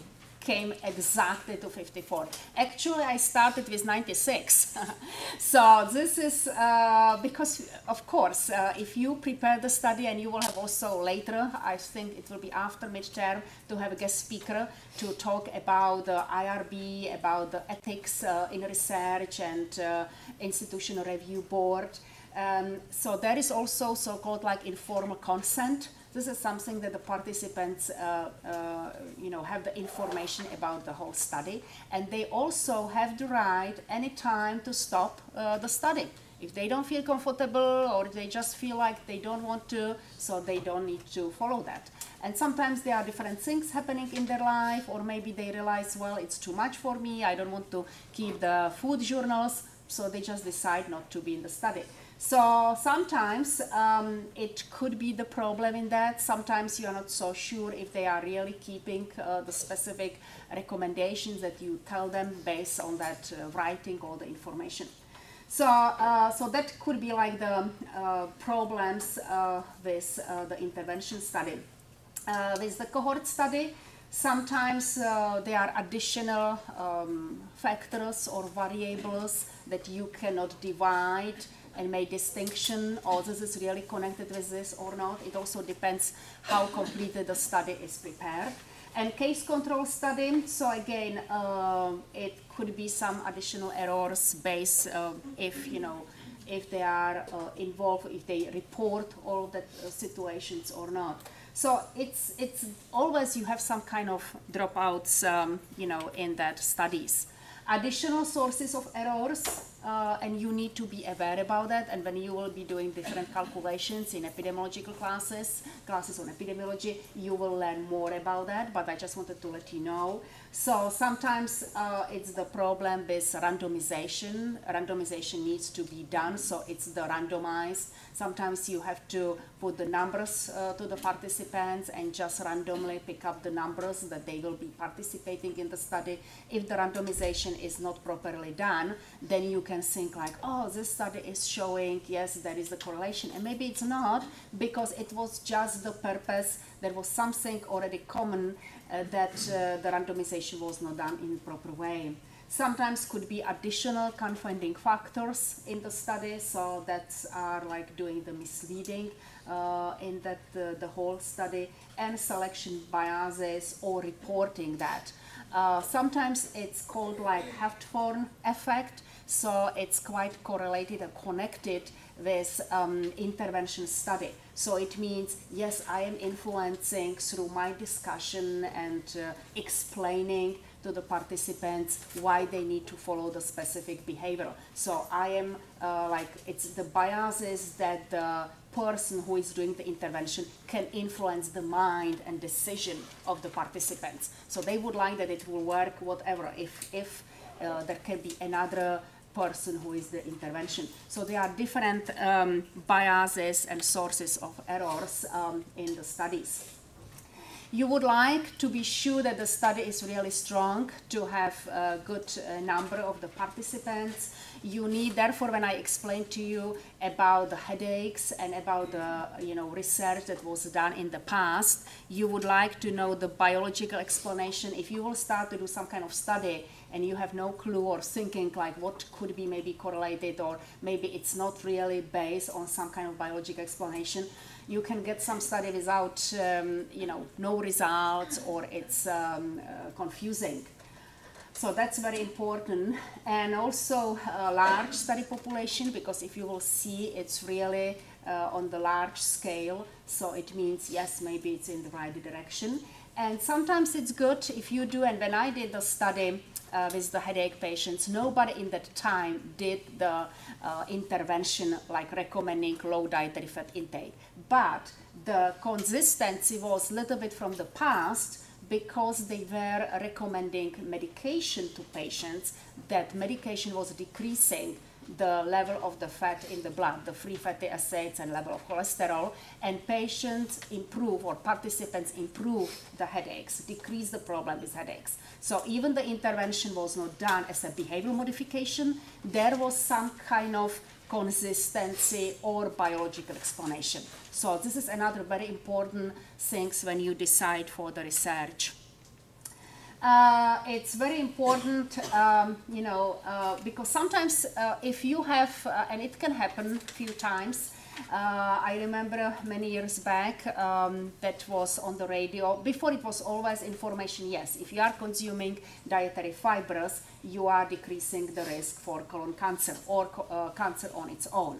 came exactly to 54. Actually, I started with 96. so this is uh, because, of course, uh, if you prepare the study and you will have also later, I think it will be after midterm, to have a guest speaker to talk about the IRB, about the ethics uh, in research and uh, institutional review board. Um, so there is also so-called like informed consent this is something that the participants, uh, uh, you know, have the information about the whole study, and they also have the right any time to stop uh, the study if they don't feel comfortable or they just feel like they don't want to, so they don't need to follow that. And sometimes there are different things happening in their life, or maybe they realize, well, it's too much for me, I don't want to keep the food journals, so they just decide not to be in the study. So sometimes um, it could be the problem in that. Sometimes you are not so sure if they are really keeping uh, the specific recommendations that you tell them based on that uh, writing or the information. So, uh, so that could be like the uh, problems uh, with uh, the intervention study. with the cohort study, sometimes there are additional um, factors or variables that you cannot divide and make distinction or this is really connected with this or not. It also depends how completed the study is prepared. And case control study, so again, uh, it could be some additional errors based uh, if, you know, if they are uh, involved, if they report all the uh, situations or not. So it's, it's always you have some kind of dropouts, um, you know, in that studies additional sources of errors uh, and you need to be aware about that. And when you will be doing different calculations in epidemiological classes classes on epidemiology you will learn more about that. But i just wanted to let you know so sometimes uh, it's the problem with randomization. Randomization needs to be done so it's the randomized. Sometimes you have to put the numbers uh, to the participants and just randomly pick up the numbers that they will be participating in the study. If the randomization is not properly done then you can think like, oh, this study is showing, yes, there is a correlation. And maybe it's not because it was just the purpose, there was something already common that uh, the randomization was not done in proper way. Sometimes could be additional confounding factors in the study, so that are like doing the misleading uh, in that uh, the whole study, and selection biases or reporting that. Uh, sometimes it's called like Hawthorne effect, so it's quite correlated and connected with um, intervention study. So it means, yes, I am influencing through my discussion and uh, explaining to the participants why they need to follow the specific behavior. So I am uh, like, it's the biases that the person who is doing the intervention can influence the mind and decision of the participants. So they would like that it will work, whatever, if, if uh, there can be another person who is the intervention. So there are different um, biases and sources of errors um, in the studies. You would like to be sure that the study is really strong to have a good uh, number of the participants. You need, therefore, when I explain to you about the headaches and about the you know research that was done in the past, you would like to know the biological explanation. If you will start to do some kind of study and you have no clue or thinking like what could be maybe correlated or maybe it's not really based on some kind of biological explanation, you can get some study without, um, you know, no results or it's um, uh, confusing. So that's very important. And also a large study population, because if you will see, it's really uh, on the large scale. So it means, yes, maybe it's in the right direction. And sometimes it's good if you do, and when I did the study, uh, with the headache patients. Nobody in that time did the uh, intervention like recommending low dietary fat intake. But the consistency was a little bit from the past because they were recommending medication to patients that medication was decreasing the level of the fat in the blood, the free fatty acids and level of cholesterol, and patients improve or participants improve the headaches, decrease the problem with headaches. So even the intervention was not done as a behavioral modification, there was some kind of consistency or biological explanation. So this is another very important things when you decide for the research. Uh, it's very important, um, you know, uh, because sometimes uh, if you have, uh, and it can happen a few times, uh, I remember many years back um, that was on the radio. Before it was always information, yes, if you are consuming dietary fibers, you are decreasing the risk for colon cancer or uh, cancer on its own.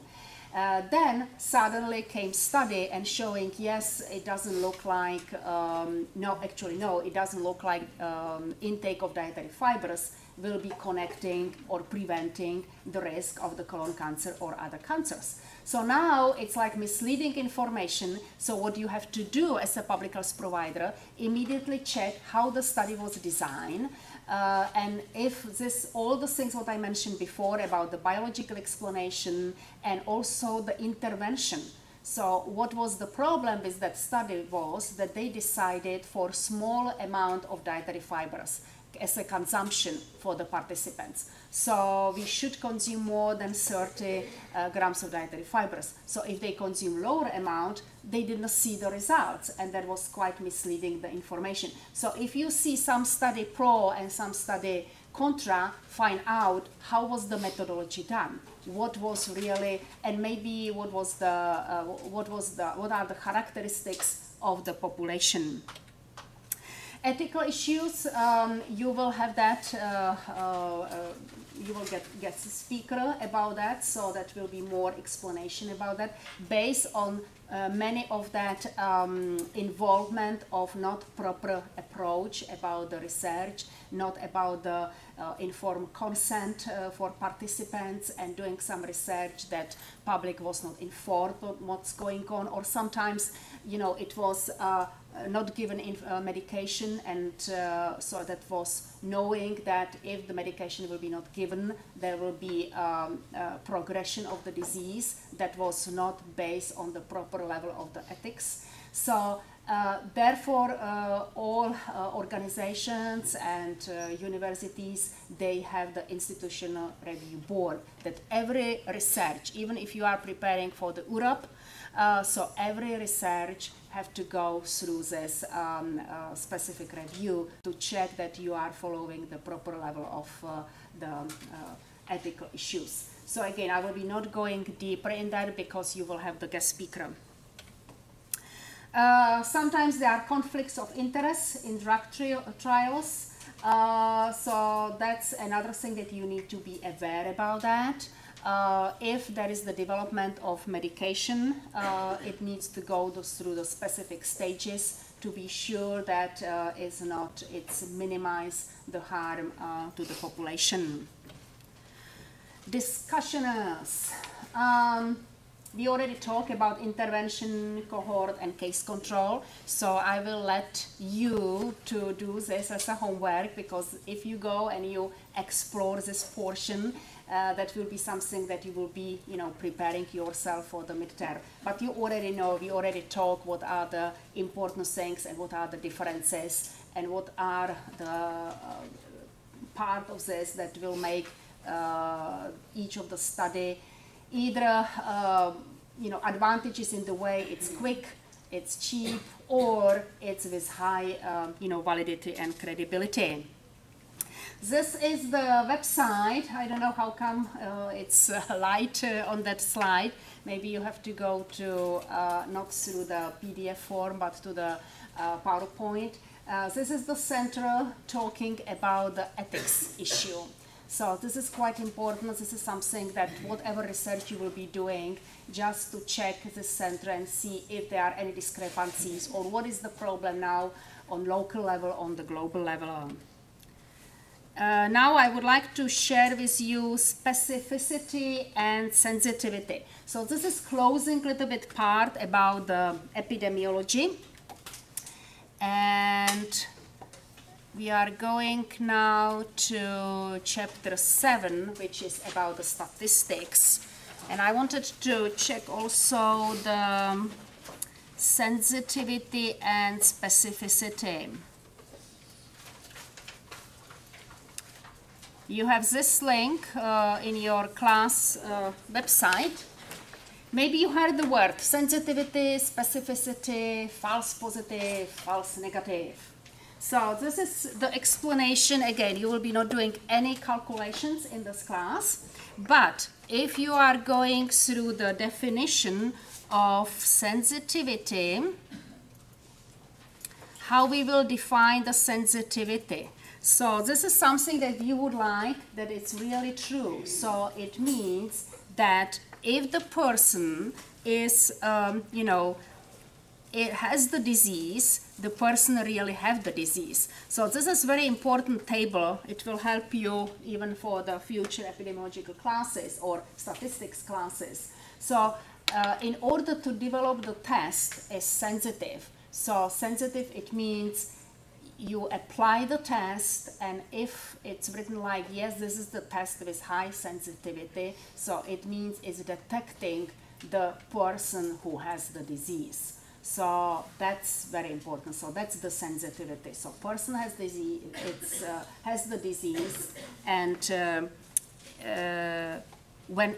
Uh, then suddenly came study and showing yes it doesn't look like um, no actually no it doesn't look like um, intake of dietary fibers will be connecting or preventing the risk of the colon cancer or other cancers so now it's like misleading information so what you have to do as a public health provider immediately check how the study was designed uh, and if this, all the things what I mentioned before about the biological explanation and also the intervention. So what was the problem with that study was that they decided for small amount of dietary fibers as a consumption for the participants. So we should consume more than 30 uh, grams of dietary fibers. So if they consume lower amount, they did not see the results and that was quite misleading the information. So if you see some study pro and some study contra, find out how was the methodology done, what was really, and maybe what was the, uh, what was the, what are the characteristics of the population. Ethical issues, um, you will have that, uh, uh, uh, you will get guest speaker about that, so that will be more explanation about that, based on uh, many of that um, involvement of not proper approach about the research, not about the uh, informed consent uh, for participants and doing some research that public was not informed of what's going on or sometimes you know it was uh, not given uh, medication and uh, so that was knowing that if the medication will be not given there will be um, progression of the disease that was not based on the proper level of the ethics. So uh, therefore, uh, all uh, organizations and universities, they have the institutional review board that every research, even if you are preparing for the URAP, so every research have to go through this um, uh, specific review to check that you are following the proper level of uh, the uh, ethical issues. So again, I will be not going deeper in that because you will have the guest speaker. Uh, sometimes there are conflicts of interest in drug tri trials. Uh, so that's another thing that you need to be aware about that. Uh, if there is the development of medication, uh, it needs to go through the specific stages to be sure that uh, it's not, it's minimize the harm uh, to the population. Discussioners. Um, we already talked about intervention, cohort, and case control. So I will let you to do this as a homework because if you go and you explore this portion, uh, that will be something that you will be, you know, preparing yourself for the midterm. But you already know, we already talk what are the important things and what are the differences and what are the uh, part of this that will make uh, each of the study either, uh, you know, advantages in the way it's quick, it's cheap, or it's with high, um, you know, validity and credibility. This is the website. I don't know how come uh, it's uh, light uh, on that slide. Maybe you have to go to, uh, not through the PDF form, but to the uh, PowerPoint. Uh, this is the center talking about the ethics issue. So this is quite important. This is something that whatever research you will be doing, just to check the center and see if there are any discrepancies or what is the problem now on local level, on the global level. Uh, now I would like to share with you specificity and sensitivity. So this is closing a little bit part about the epidemiology. And we are going now to chapter 7, which is about the statistics. And I wanted to check also the sensitivity and specificity. You have this link uh, in your class uh, website. Maybe you heard the word sensitivity, specificity, false positive, false negative. So this is the explanation. Again, you will be not doing any calculations in this class. But if you are going through the definition of sensitivity, how we will define the sensitivity. So this is something that you would like that it's really true. So it means that if the person is, um, you know, it has the disease, the person really have the disease. So this is very important table. It will help you even for the future epidemiological classes or statistics classes. So uh, in order to develop the test is sensitive. So sensitive, it means you apply the test and if it's written like yes this is the test with high sensitivity so it means it's detecting the person who has the disease. So that's very important. So that's the sensitivity. So person has disease it's uh, has the disease and uh, uh, when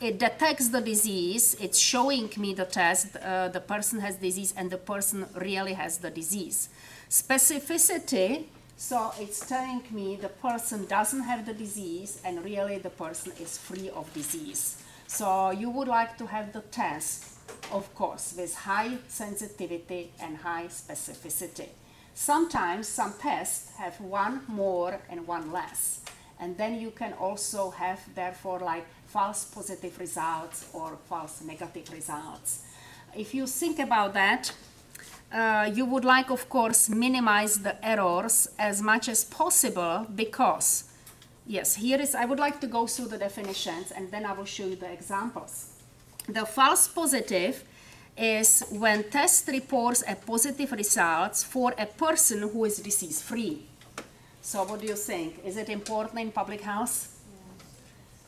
it detects the disease it's showing me the test uh, the person has disease and the person really has the disease Specificity, so it's telling me the person doesn't have the disease and really the person is free of disease. So you would like to have the test, of course, with high sensitivity and high specificity. Sometimes some tests have one more and one less. And then you can also have, therefore, like false positive results or false negative results. If you think about that, uh, you would like, of course, minimize the errors as much as possible because, yes, here is, I would like to go through the definitions and then I will show you the examples. The false positive is when test reports a positive results for a person who is disease free. So what do you think? Is it important in public health?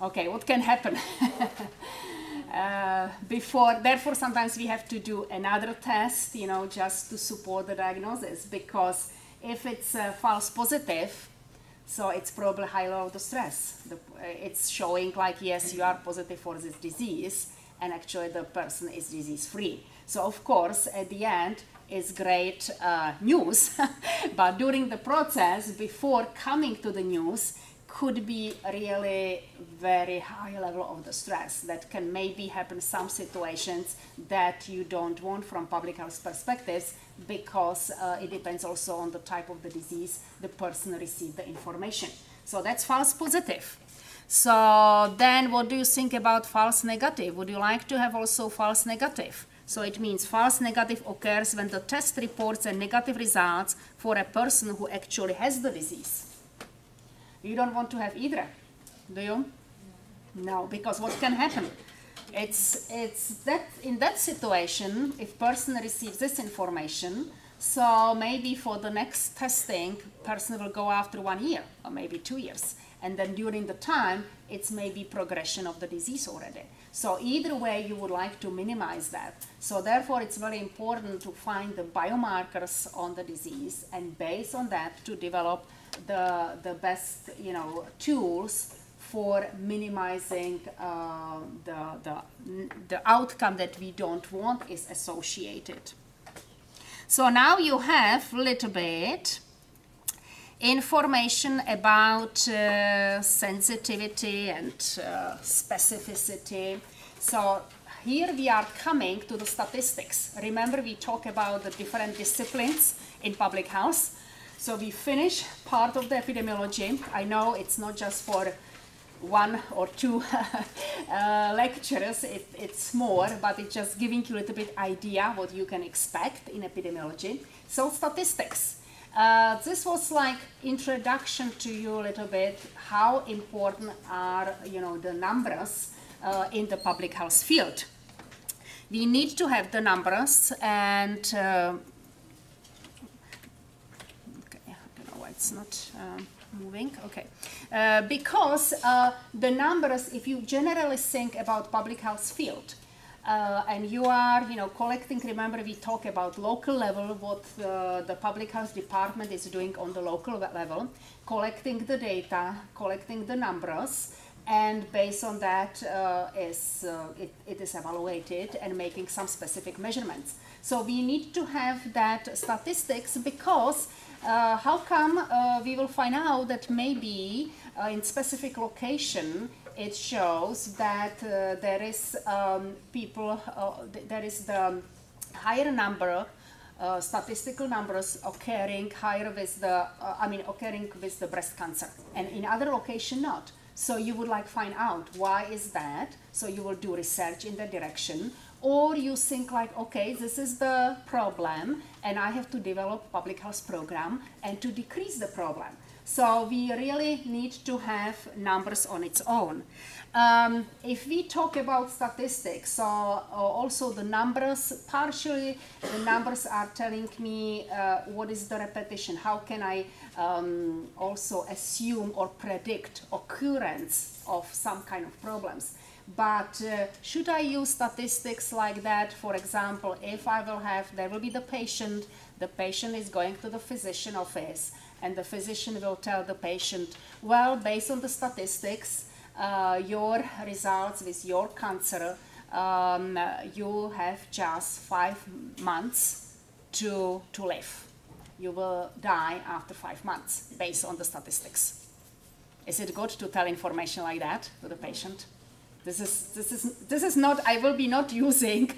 Okay, what can happen? uh, before, therefore sometimes we have to do another test, you know, just to support the diagnosis because if it's uh, false positive, so it's probably high level of stress. The, uh, it's showing like, yes, you are positive for this disease and actually the person is disease free. So of course, at the end, it's great uh, news, but during the process, before coming to the news, could be really very high level of the stress that can maybe happen some situations that you don't want from public health perspectives because uh, it depends also on the type of the disease the person received the information. So that's false positive. So then what do you think about false negative? Would you like to have also false negative? So it means false negative occurs when the test reports a negative results for a person who actually has the disease. You don't want to have either, do you? No, because what can happen? It's, it's that in that situation, if person receives this information, so maybe for the next testing, person will go after one year or maybe two years. And then during the time, it's maybe progression of the disease already. So either way, you would like to minimize that. So therefore, it's very important to find the biomarkers on the disease and based on that to develop the, the best you know, tools for minimizing uh, the, the, the outcome that we don't want is associated. So now you have a little bit information about uh, sensitivity and uh, specificity. So here we are coming to the statistics. Remember we talk about the different disciplines in public health. So we finish part of the epidemiology. I know it's not just for one or two uh, lectures, it, it's more, but it's just giving you a little bit idea what you can expect in epidemiology. So statistics. Uh, this was like introduction to you a little bit how important are you know the numbers uh, in the public health field. We need to have the numbers and uh, it's not um, moving. Okay, uh, because uh, the numbers, if you generally think about public health field, uh, and you are, you know, collecting. Remember, we talk about local level, what uh, the public health department is doing on the local level, collecting the data, collecting the numbers, and based on that uh, is uh, it, it is evaluated and making some specific measurements. So we need to have that statistics because uh, how come uh, we will find out that maybe uh, in specific location it shows that uh, there is um, people, th there is the higher number uh, statistical numbers occurring higher with the, uh, I mean, occurring with the breast cancer, and in other location not. So you would like find out why is that. So you will do research in that direction, or you think like, okay, this is the problem, and I have to develop public health program and to decrease the problem. So we really need to have numbers on its own. Um, if we talk about statistics, so uh, also the numbers, partially the numbers are telling me uh, what is the repetition, how can I um, also assume or predict occurrence of some kind of problems. But uh, should I use statistics like that? For example, if I will have, there will be the patient, the patient is going to the physician office, and the physician will tell the patient, well, based on the statistics, uh, your results with your cancer, um, you have just five months to, to live. You will die after five months based on the statistics. Is it good to tell information like that to the patient? This is, this is, this is not, I will be not using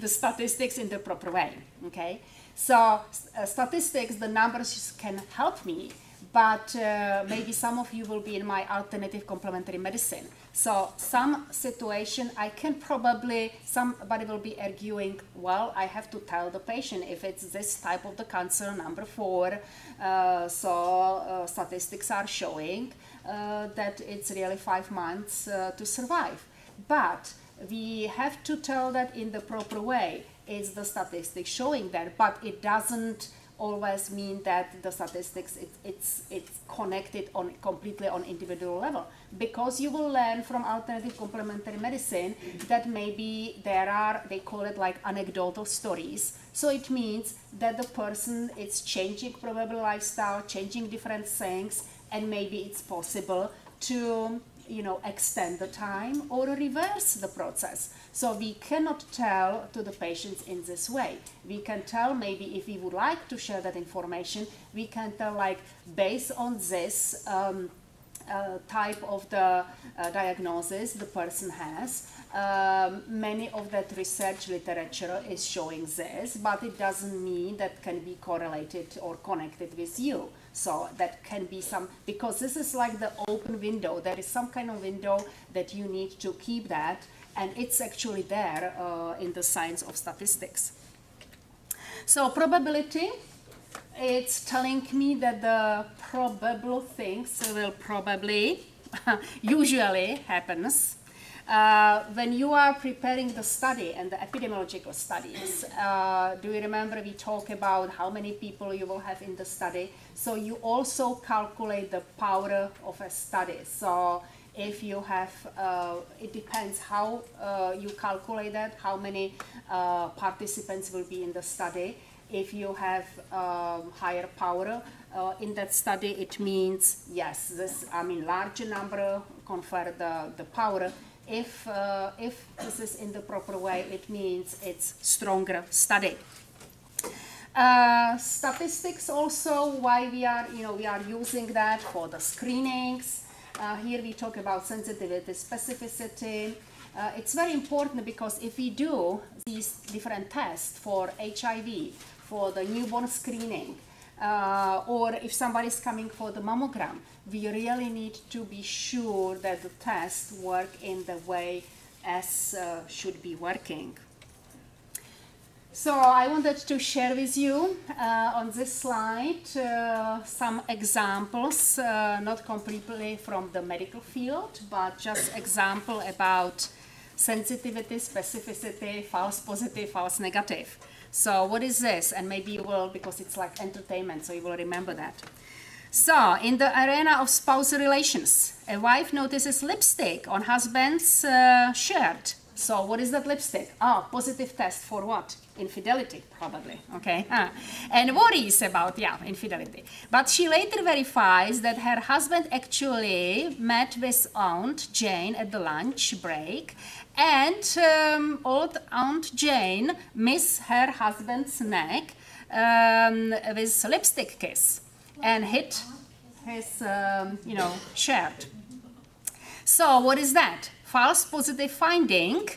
the statistics in the proper way, okay? So uh, statistics, the numbers can help me, but uh, maybe some of you will be in my alternative complementary medicine. So some situation I can probably, somebody will be arguing, well, I have to tell the patient if it's this type of the cancer, number four, uh, so uh, statistics are showing uh, that it's really five months uh, to survive. But we have to tell that in the proper way. It's the statistics showing that, but it doesn't always mean that the statistics it, it's it's connected on completely on individual level because you will learn from alternative complementary medicine that maybe there are they call it like anecdotal stories so it means that the person is changing probably lifestyle changing different things and maybe it's possible to you know, extend the time or reverse the process. So we cannot tell to the patients in this way. We can tell maybe if we would like to share that information, we can tell like based on this um, uh, type of the uh, diagnosis the person has. Um, many of that research literature is showing this, but it doesn't mean that can be correlated or connected with you. So that can be some, because this is like the open window. There is some kind of window that you need to keep that, and it's actually there uh, in the science of statistics. So probability, it's telling me that the probable things will probably, usually happens uh, when you are preparing the study and the epidemiological studies, uh, do you remember we talk about how many people you will have in the study? So you also calculate the power of a study. So if you have, uh, it depends how uh, you calculate that, how many uh, participants will be in the study. If you have um, higher power uh, in that study, it means, yes, this, I mean, larger number confer the, the power if, uh, if this is in the proper way, it means it's stronger study. Uh, statistics also, why we are, you know, we are using that for the screenings. Uh, here we talk about sensitivity, specificity. Uh, it's very important because if we do these different tests for HIV, for the newborn screening, uh, or if somebody is coming for the mammogram, we really need to be sure that the tests work in the way as uh, should be working. So I wanted to share with you uh, on this slide uh, some examples, uh, not completely from the medical field, but just example about sensitivity, specificity, false positive, false negative. So what is this? And maybe you will, because it's like entertainment, so you will remember that. So, in the arena of spouse relations, a wife notices lipstick on husband's uh, shirt. So, what is that lipstick? Ah, positive test for what? Infidelity, probably. Okay. And worries about, yeah, infidelity. But she later verifies that her husband actually met with Aunt Jane at the lunch break, and um, old Aunt Jane missed her husband's neck um, with lipstick kiss and hit his, um, you know, shirt. So what is that? False positive finding,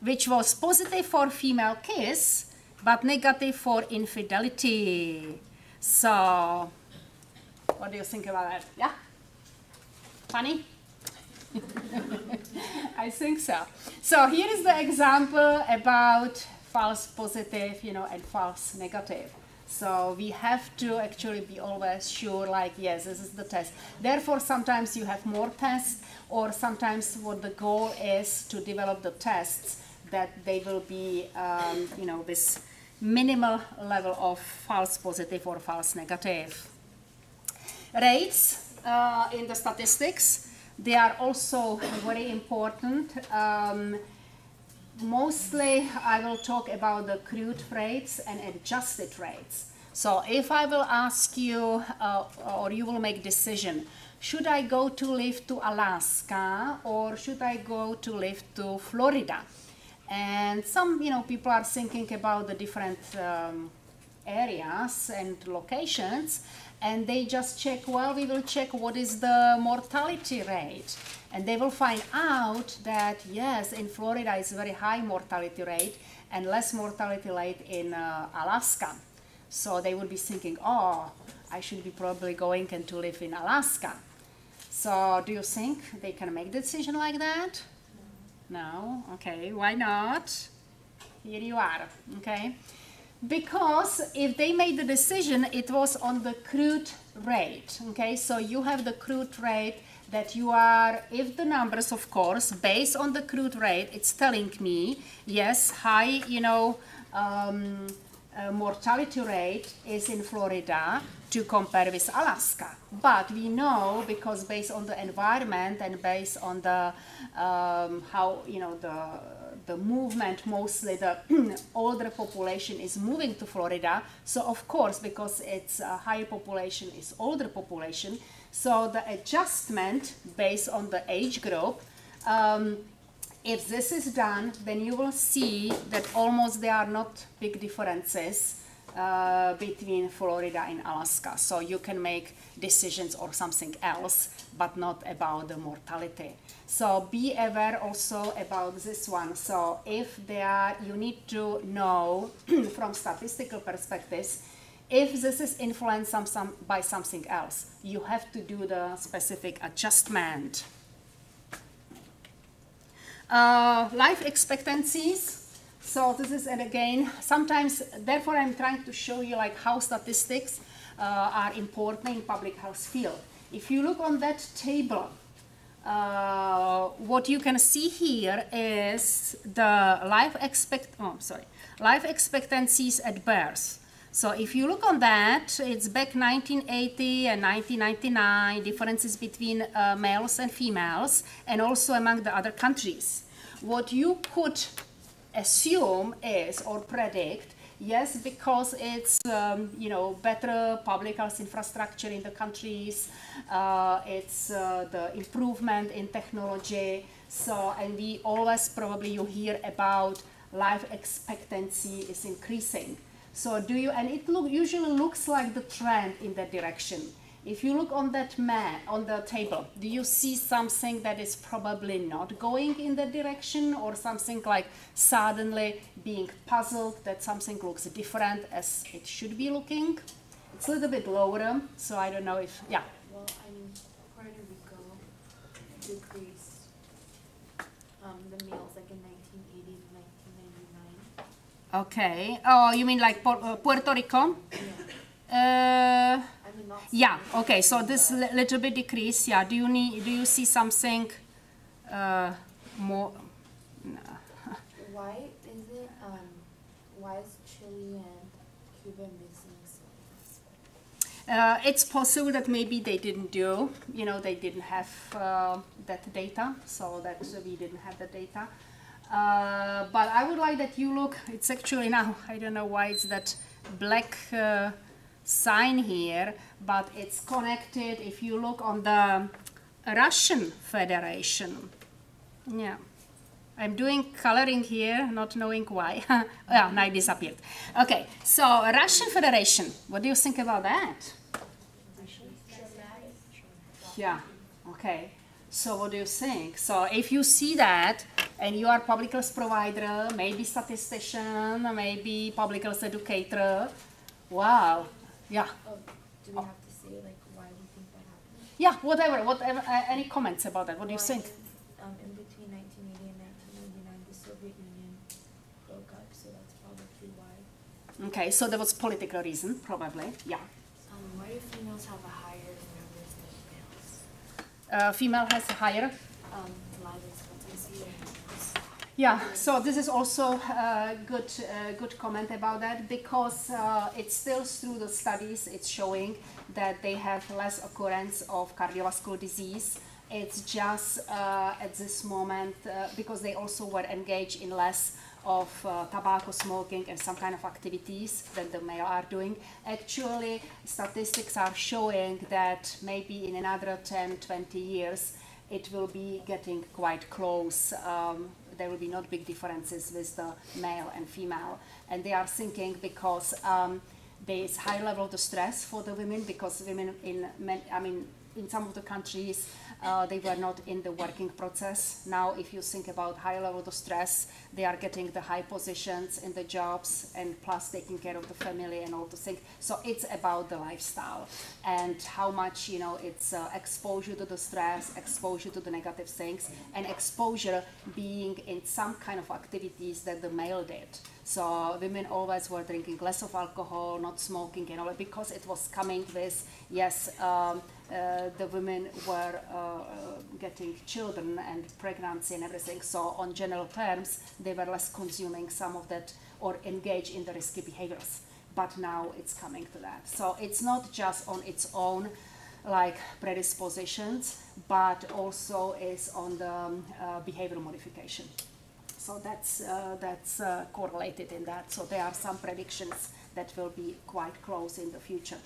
which was positive for female kiss, but negative for infidelity. So, what do you think about that? Yeah? Funny? I think so. So here is the example about false positive, you know, and false negative. So we have to actually be always sure, like, yes, this is the test. Therefore, sometimes you have more tests, or sometimes what the goal is to develop the tests that they will be, um, you know, this minimal level of false positive or false negative. Rates uh, in the statistics, they are also very important. Um, mostly I will talk about the crude rates and adjusted rates. So if I will ask you uh, or you will make decision, should I go to live to Alaska or should I go to live to Florida? And some, you know, people are thinking about the different um, areas and locations and they just check, well, we will check what is the mortality rate. And they will find out that, yes, in Florida is very high mortality rate and less mortality rate in uh, Alaska. So they would be thinking, oh, I should be probably going and to live in Alaska. So do you think they can make decision like that? No? Okay, why not? Here you are, okay? because if they made the decision, it was on the crude rate. Okay, so you have the crude rate that you are, if the numbers, of course, based on the crude rate, it's telling me, yes, high, you know, um, uh, mortality rate is in Florida to compare with Alaska. But we know because based on the environment and based on the um, how you know the the movement, mostly the older population is moving to Florida. So of course, because it's a higher population, is older population. So the adjustment based on the age group, um, if this is done, then you will see that almost there are not big differences uh, between Florida and Alaska. So you can make decisions or something else, but not about the mortality. So be aware also about this one. So if there, you need to know from statistical perspectives, if this is influenced some, some, by something else, you have to do the specific adjustment. Uh, life expectancies. So this is, and again, sometimes, therefore I'm trying to show you like how statistics uh, are important in public health field. If you look on that table, uh, what you can see here is the life expect oh sorry life expectancies at birth so if you look on that it's back 1980 and 1999 differences between uh, males and females and also among the other countries what you could assume is or predict Yes, because it's um, you know better public health infrastructure in the countries. Uh, it's uh, the improvement in technology. So and we always probably you hear about life expectancy is increasing. So do you and it look usually looks like the trend in that direction. If you look on that map, on the table, do you see something that is probably not going in that direction or something like suddenly being puzzled that something looks different as it should be looking? It's a little bit lower, so I don't know if, yeah. Well, I mean, Puerto Rico decreased um, the males like in 1980 to 1999. Okay. Oh, you mean like uh, Puerto Rico? Yeah. Uh, I mean, not yeah. Okay. So this little bit decrease. Yeah. Do you need? Do you see something uh, more? No. Why is it, um, why is Chile and Cuba missing? Uh, it's possible that maybe they didn't do, you know, they didn't have uh, that data, so that we didn't have the data. Uh, but I would like that you look, it's actually now, I don't know why it's that black uh, sign here, but it's connected if you look on the Russian Federation. Yeah. I'm doing coloring here, not knowing why. yeah, now disappeared. Okay, so Russian Federation, what do you think about that? Yeah, okay. So what do you think? So if you see that and you are public health provider, maybe statistician, maybe public health educator, wow, yeah. Oh, do we have to say like why we think that happened? Yeah, whatever, whatever, uh, any comments about that? What do you think? in- Um, in between nineteen eighty and nineteen ninety-nine, the Soviet Union broke up, so that's probably why. Okay, so there was political reason, probably, yeah. Um, why do females have a higher numbers than males? Uh, female has a higher Um, life expectancy and Yeah, so this is also a good, uh, good comment about that because uh, it's still through the studies, it's showing that they have less occurrence of cardiovascular disease. It's just uh, at this moment uh, because they also were engaged in less of uh, tobacco smoking and some kind of activities that the male are doing. Actually, statistics are showing that maybe in another 10, 20 years, it will be getting quite close. Um, there will be not big differences with the male and female. And they are thinking because um, there is high level of stress for the women because women in, men, I mean, in some of the countries, uh, they were not in the working process. Now, if you think about high level of stress, they are getting the high positions in the jobs and plus taking care of the family and all the things. So it's about the lifestyle and how much, you know, it's uh, exposure to the stress, exposure to the negative things, and exposure being in some kind of activities that the male did. So women always were drinking less of alcohol, not smoking, and all because it was coming with yes, um, uh, the women were uh, uh, getting children and pregnancy and everything. So on general terms, they were less consuming some of that or engage in the risky behaviors. But now it's coming to that. So it's not just on its own like predispositions, but also is on the um, uh, behavioral modification. So that's, uh, that's uh, correlated in that. So there are some predictions that will be quite close in the future.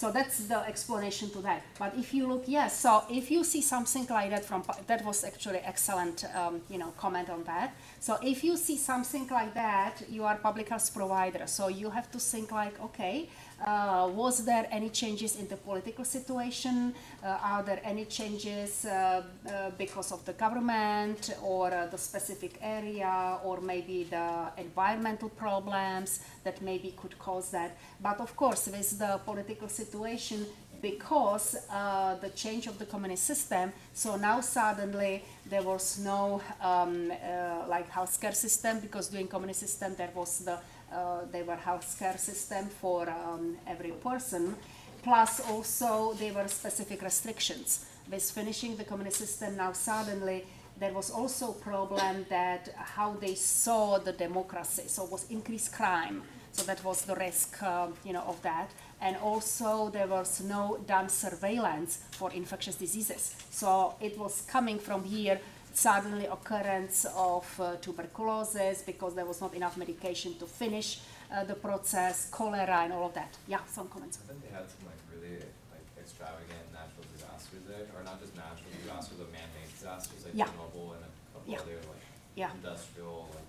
So that's the explanation to that. But if you look, yes, so if you see something like that from, that was actually excellent, um, you know, comment on that. So if you see something like that, you are public health provider. So you have to think like, okay, uh, was there any changes in the political situation? Uh, are there any changes uh, uh, because of the government or uh, the specific area or maybe the environmental problems that maybe could cause that? But of course, with the political situation, because uh, the change of the communist system, so now suddenly there was no um, uh, like healthcare system because during communist system there was the uh, there were healthcare system for um, every person. Plus, also there were specific restrictions. With finishing the communist system, now suddenly there was also problem that how they saw the democracy. So it was increased crime. So that was the risk, um, you know, of that. And also there was no done surveillance for infectious diseases. So it was coming from here suddenly occurrence of uh, tuberculosis because there was not enough medication to finish uh, the process, cholera and all of that. Yeah, some comments. I think they had some like really like extravagant natural disasters there, or not just natural disasters, but man-made disasters like Yeah. Chernobyl and a couple Yeah. other like Yeah. industrial like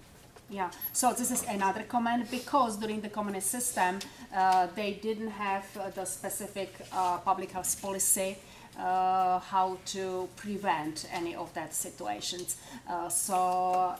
Yeah, so this is another comment because during the communist system uh, they didn't have uh, the specific uh, public health policy uh, how to prevent any of that situations. Uh, so uh,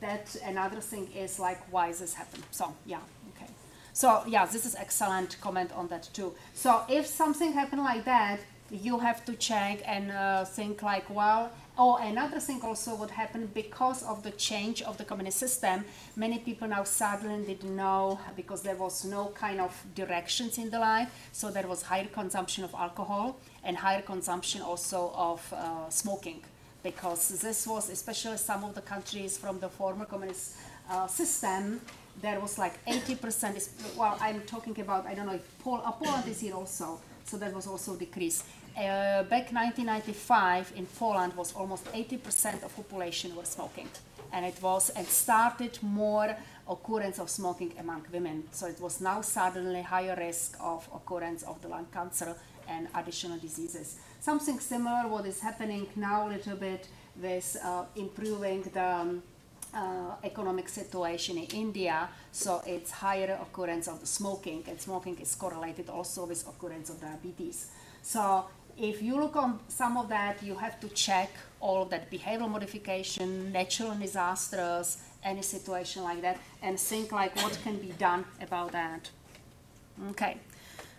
that another thing is like why this happened. So yeah, okay. So yeah, this is excellent comment on that too. So if something happened like that, you have to check and uh, think like, well, oh, another thing also would happen because of the change of the communist system, many people now suddenly didn't know because there was no kind of directions in the life, so there was higher consumption of alcohol and higher consumption also of uh, smoking because this was especially some of the countries from the former communist uh, system there was like 80% is, well, I'm talking about, I don't know if uh, Poland is here also, so that was also decreased. Uh, back 1995 in Poland was almost 80% of population were smoking. And it was, and started more occurrence of smoking among women. So it was now suddenly higher risk of occurrence of the lung cancer and additional diseases. Something similar what is happening now a little bit with uh, improving the um, uh, economic situation in India, so it's higher occurrence of smoking, and smoking is correlated also with occurrence of diabetes. So if you look on some of that, you have to check all of that behavioral modification, natural disasters, any situation like that, and think like what can be done about that. Okay,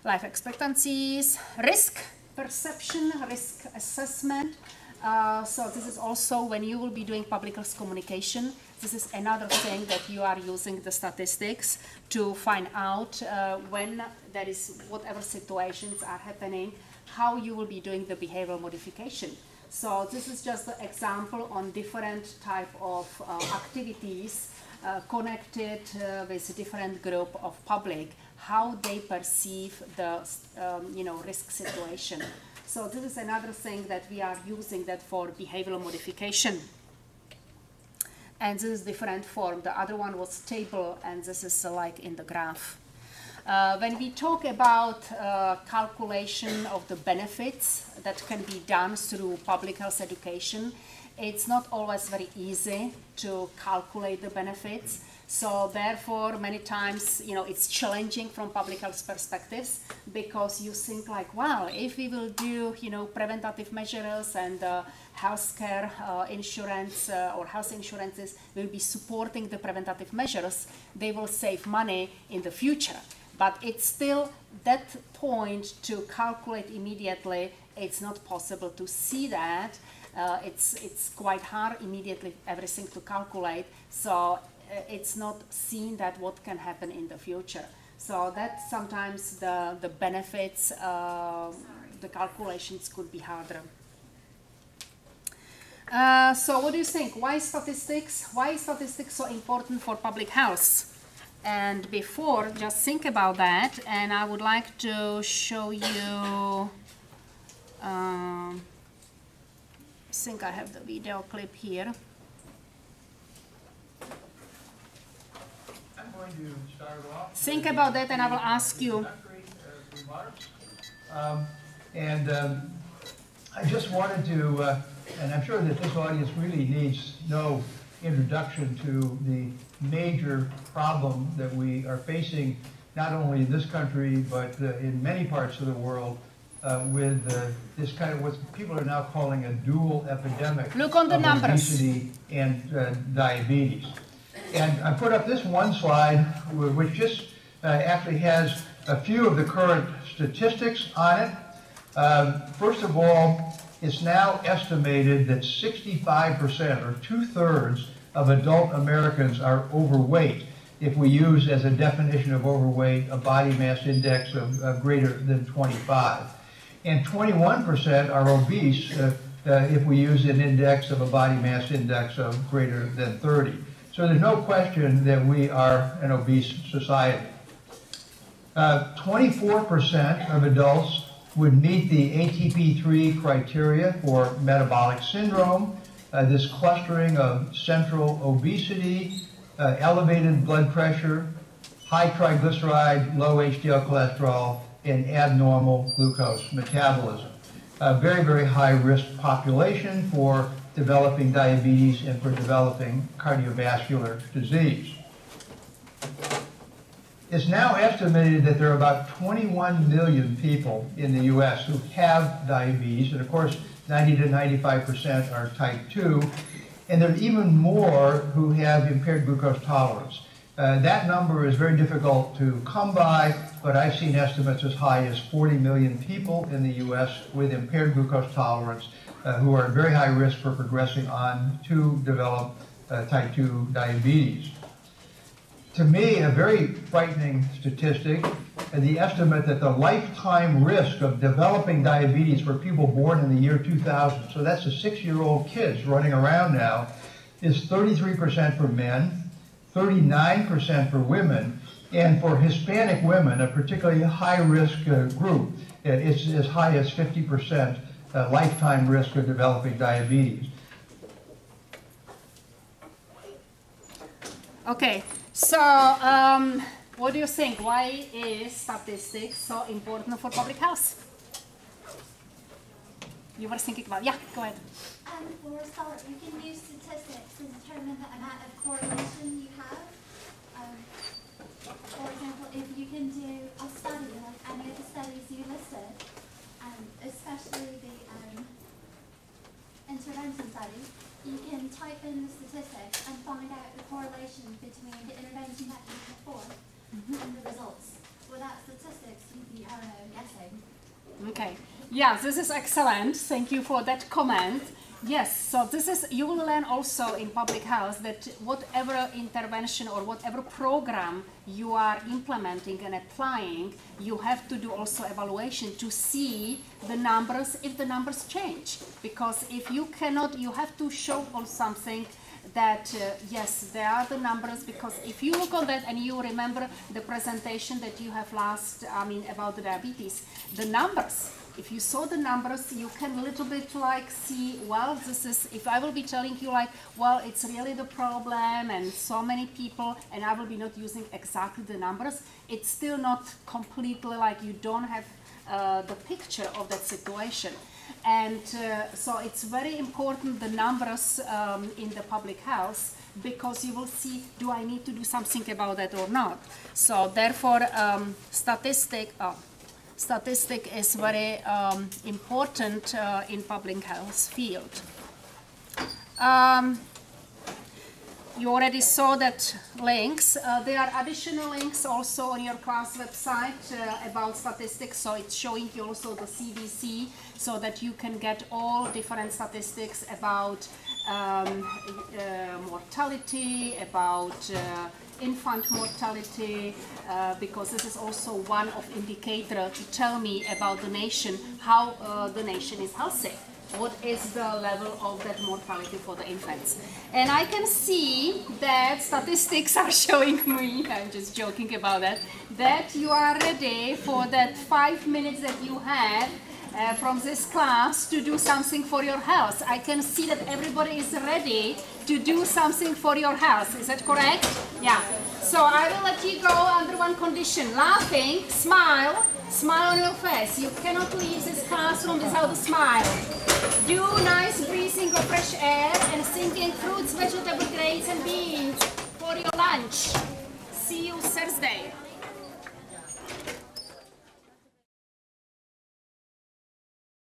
life expectancies, risk perception, risk assessment. Uh, so this is also when you will be doing public health communication. This is another thing that you are using the statistics to find out uh, when there is whatever situations are happening, how you will be doing the behavioral modification. So this is just the example on different type of uh, activities uh, connected uh, with different group of public, how they perceive the um, you know risk situation. So this is another thing that we are using that for behavioral modification. And this is different form. The other one was stable, and this is uh, like in the graph. Uh, when we talk about uh, calculation of the benefits that can be done through public health education, it's not always very easy to calculate the benefits. So therefore, many times, you know, it's challenging from public health perspectives because you think like, well, if we will do, you know, preventative measures and uh, healthcare uh, insurance uh, or health insurances will be supporting the preventative measures, they will save money in the future. But it's still that point to calculate immediately. It's not possible to see that. Uh, it's it's quite hard immediately everything to calculate. So uh, it's not seen that what can happen in the future. So that sometimes the the benefits, uh, the calculations could be harder. Uh, so what do you think? Why statistics? Why is statistics so important for public health? And before, just think about that, and I would like to show you. Um, think I have the video clip here. I'm going to start off. Think about that and I will ask you. uh. Um, And um, I just wanted to, uh, and I'm sure that this audience really needs no introduction to the major problem that we are facing, not only in this country, but uh, in many parts of the world, uh, with uh, this kind of what people are now calling a dual epidemic. Look on the of numbers. Obesity and uh, diabetes. And I put up this one slide, which just uh, actually has a few of the current statistics on it. Um, First of all, it's now estimated that 65% or two-thirds of adult Americans are overweight if we use as a definition of overweight a body mass index of of greater than 25. And 21% are obese uh, uh, if we use an index of a body mass index of greater than 30. So there's no question that we are an obese society. Uh, 24% of adults would meet the ATP3 criteria for metabolic syndrome, uh, this clustering of central obesity, uh, elevated blood pressure, high triglyceride, low HDL cholesterol, and abnormal glucose metabolism. A very, very high risk population for developing diabetes and for developing cardiovascular disease. It's now estimated that there are about 21 million people in the U.S. who have diabetes, and of course, 90 to 95 percent are type 2, and there are even more who have impaired glucose tolerance. Uh, that number is very difficult to come by, but I've seen estimates as high as 40 million people in the U.S. with impaired glucose tolerance uh, who are at very high risk for progressing on to develop uh, type 2 diabetes to me, a very frightening statistic, and the estimate that the lifetime risk of developing diabetes for people born in the year 2000, so that's the six-year-old kids running around now, is 33% for men, 39% for women, and for Hispanic women, a particularly high-risk uh, group, uh, it's as high as 50% uh, lifetime risk of developing diabetes. Okay, so um, what do you think? Why is statistics so important for public health? You were thinking about, yeah, go ahead. Um, for a start, you can use statistics to determine the amount of correlation you have. For example, if you can do a study, like any of the studies you listed, um, especially the um, intervention study, you can type in the statistics and find out the correlation between the intervention that you perform and the results. Without statistics, you'd be, I don't know, guessing. Okay. Yeah, this is excellent. Thank you for that comment. Yes, so this is, you will learn also in public health that whatever intervention or whatever program you are implementing and applying, you have to do also evaluation to see the numbers, if the numbers change. Because if you cannot, you have to show on something that uh, yes, there are the numbers because if you look on that and you remember the presentation that you have last, I mean about the diabetes, the numbers. If you saw the numbers, you can a little bit like see, well, this is, if I will be telling you like, well, it's really the problem and so many people, and I will be not using exactly the numbers, it's still not completely like you don't have uh, the picture of that situation. And uh, so it's very important the numbers um, in the public health because you will see do I need to do something about that or not. So therefore, um, statistic, oh, statistic is very um, important uh, in public health field. Um, you already saw that links. Uh, there are additional links also on your class website uh, about statistics. So it's showing you also the CDC so that you can get all different statistics about um, uh, mortality, about uh, infant mortality, uh, because this is also one of indicator to tell me about the nation, how uh, the nation is healthy what is the level of that mortality for the infants. And I can see that statistics are showing me, I'm just joking about that, that you are ready for that five minutes that you have uh, from this class to do something for your health. I can see that everybody is ready to do something for your health. Is that correct? Yeah. So I will let you go under one condition. Laughing, smile, smile on your face. You cannot leave this classroom without a smile. Do nice breathing of fresh air and singing fruits, vegetable grains and beans for your lunch.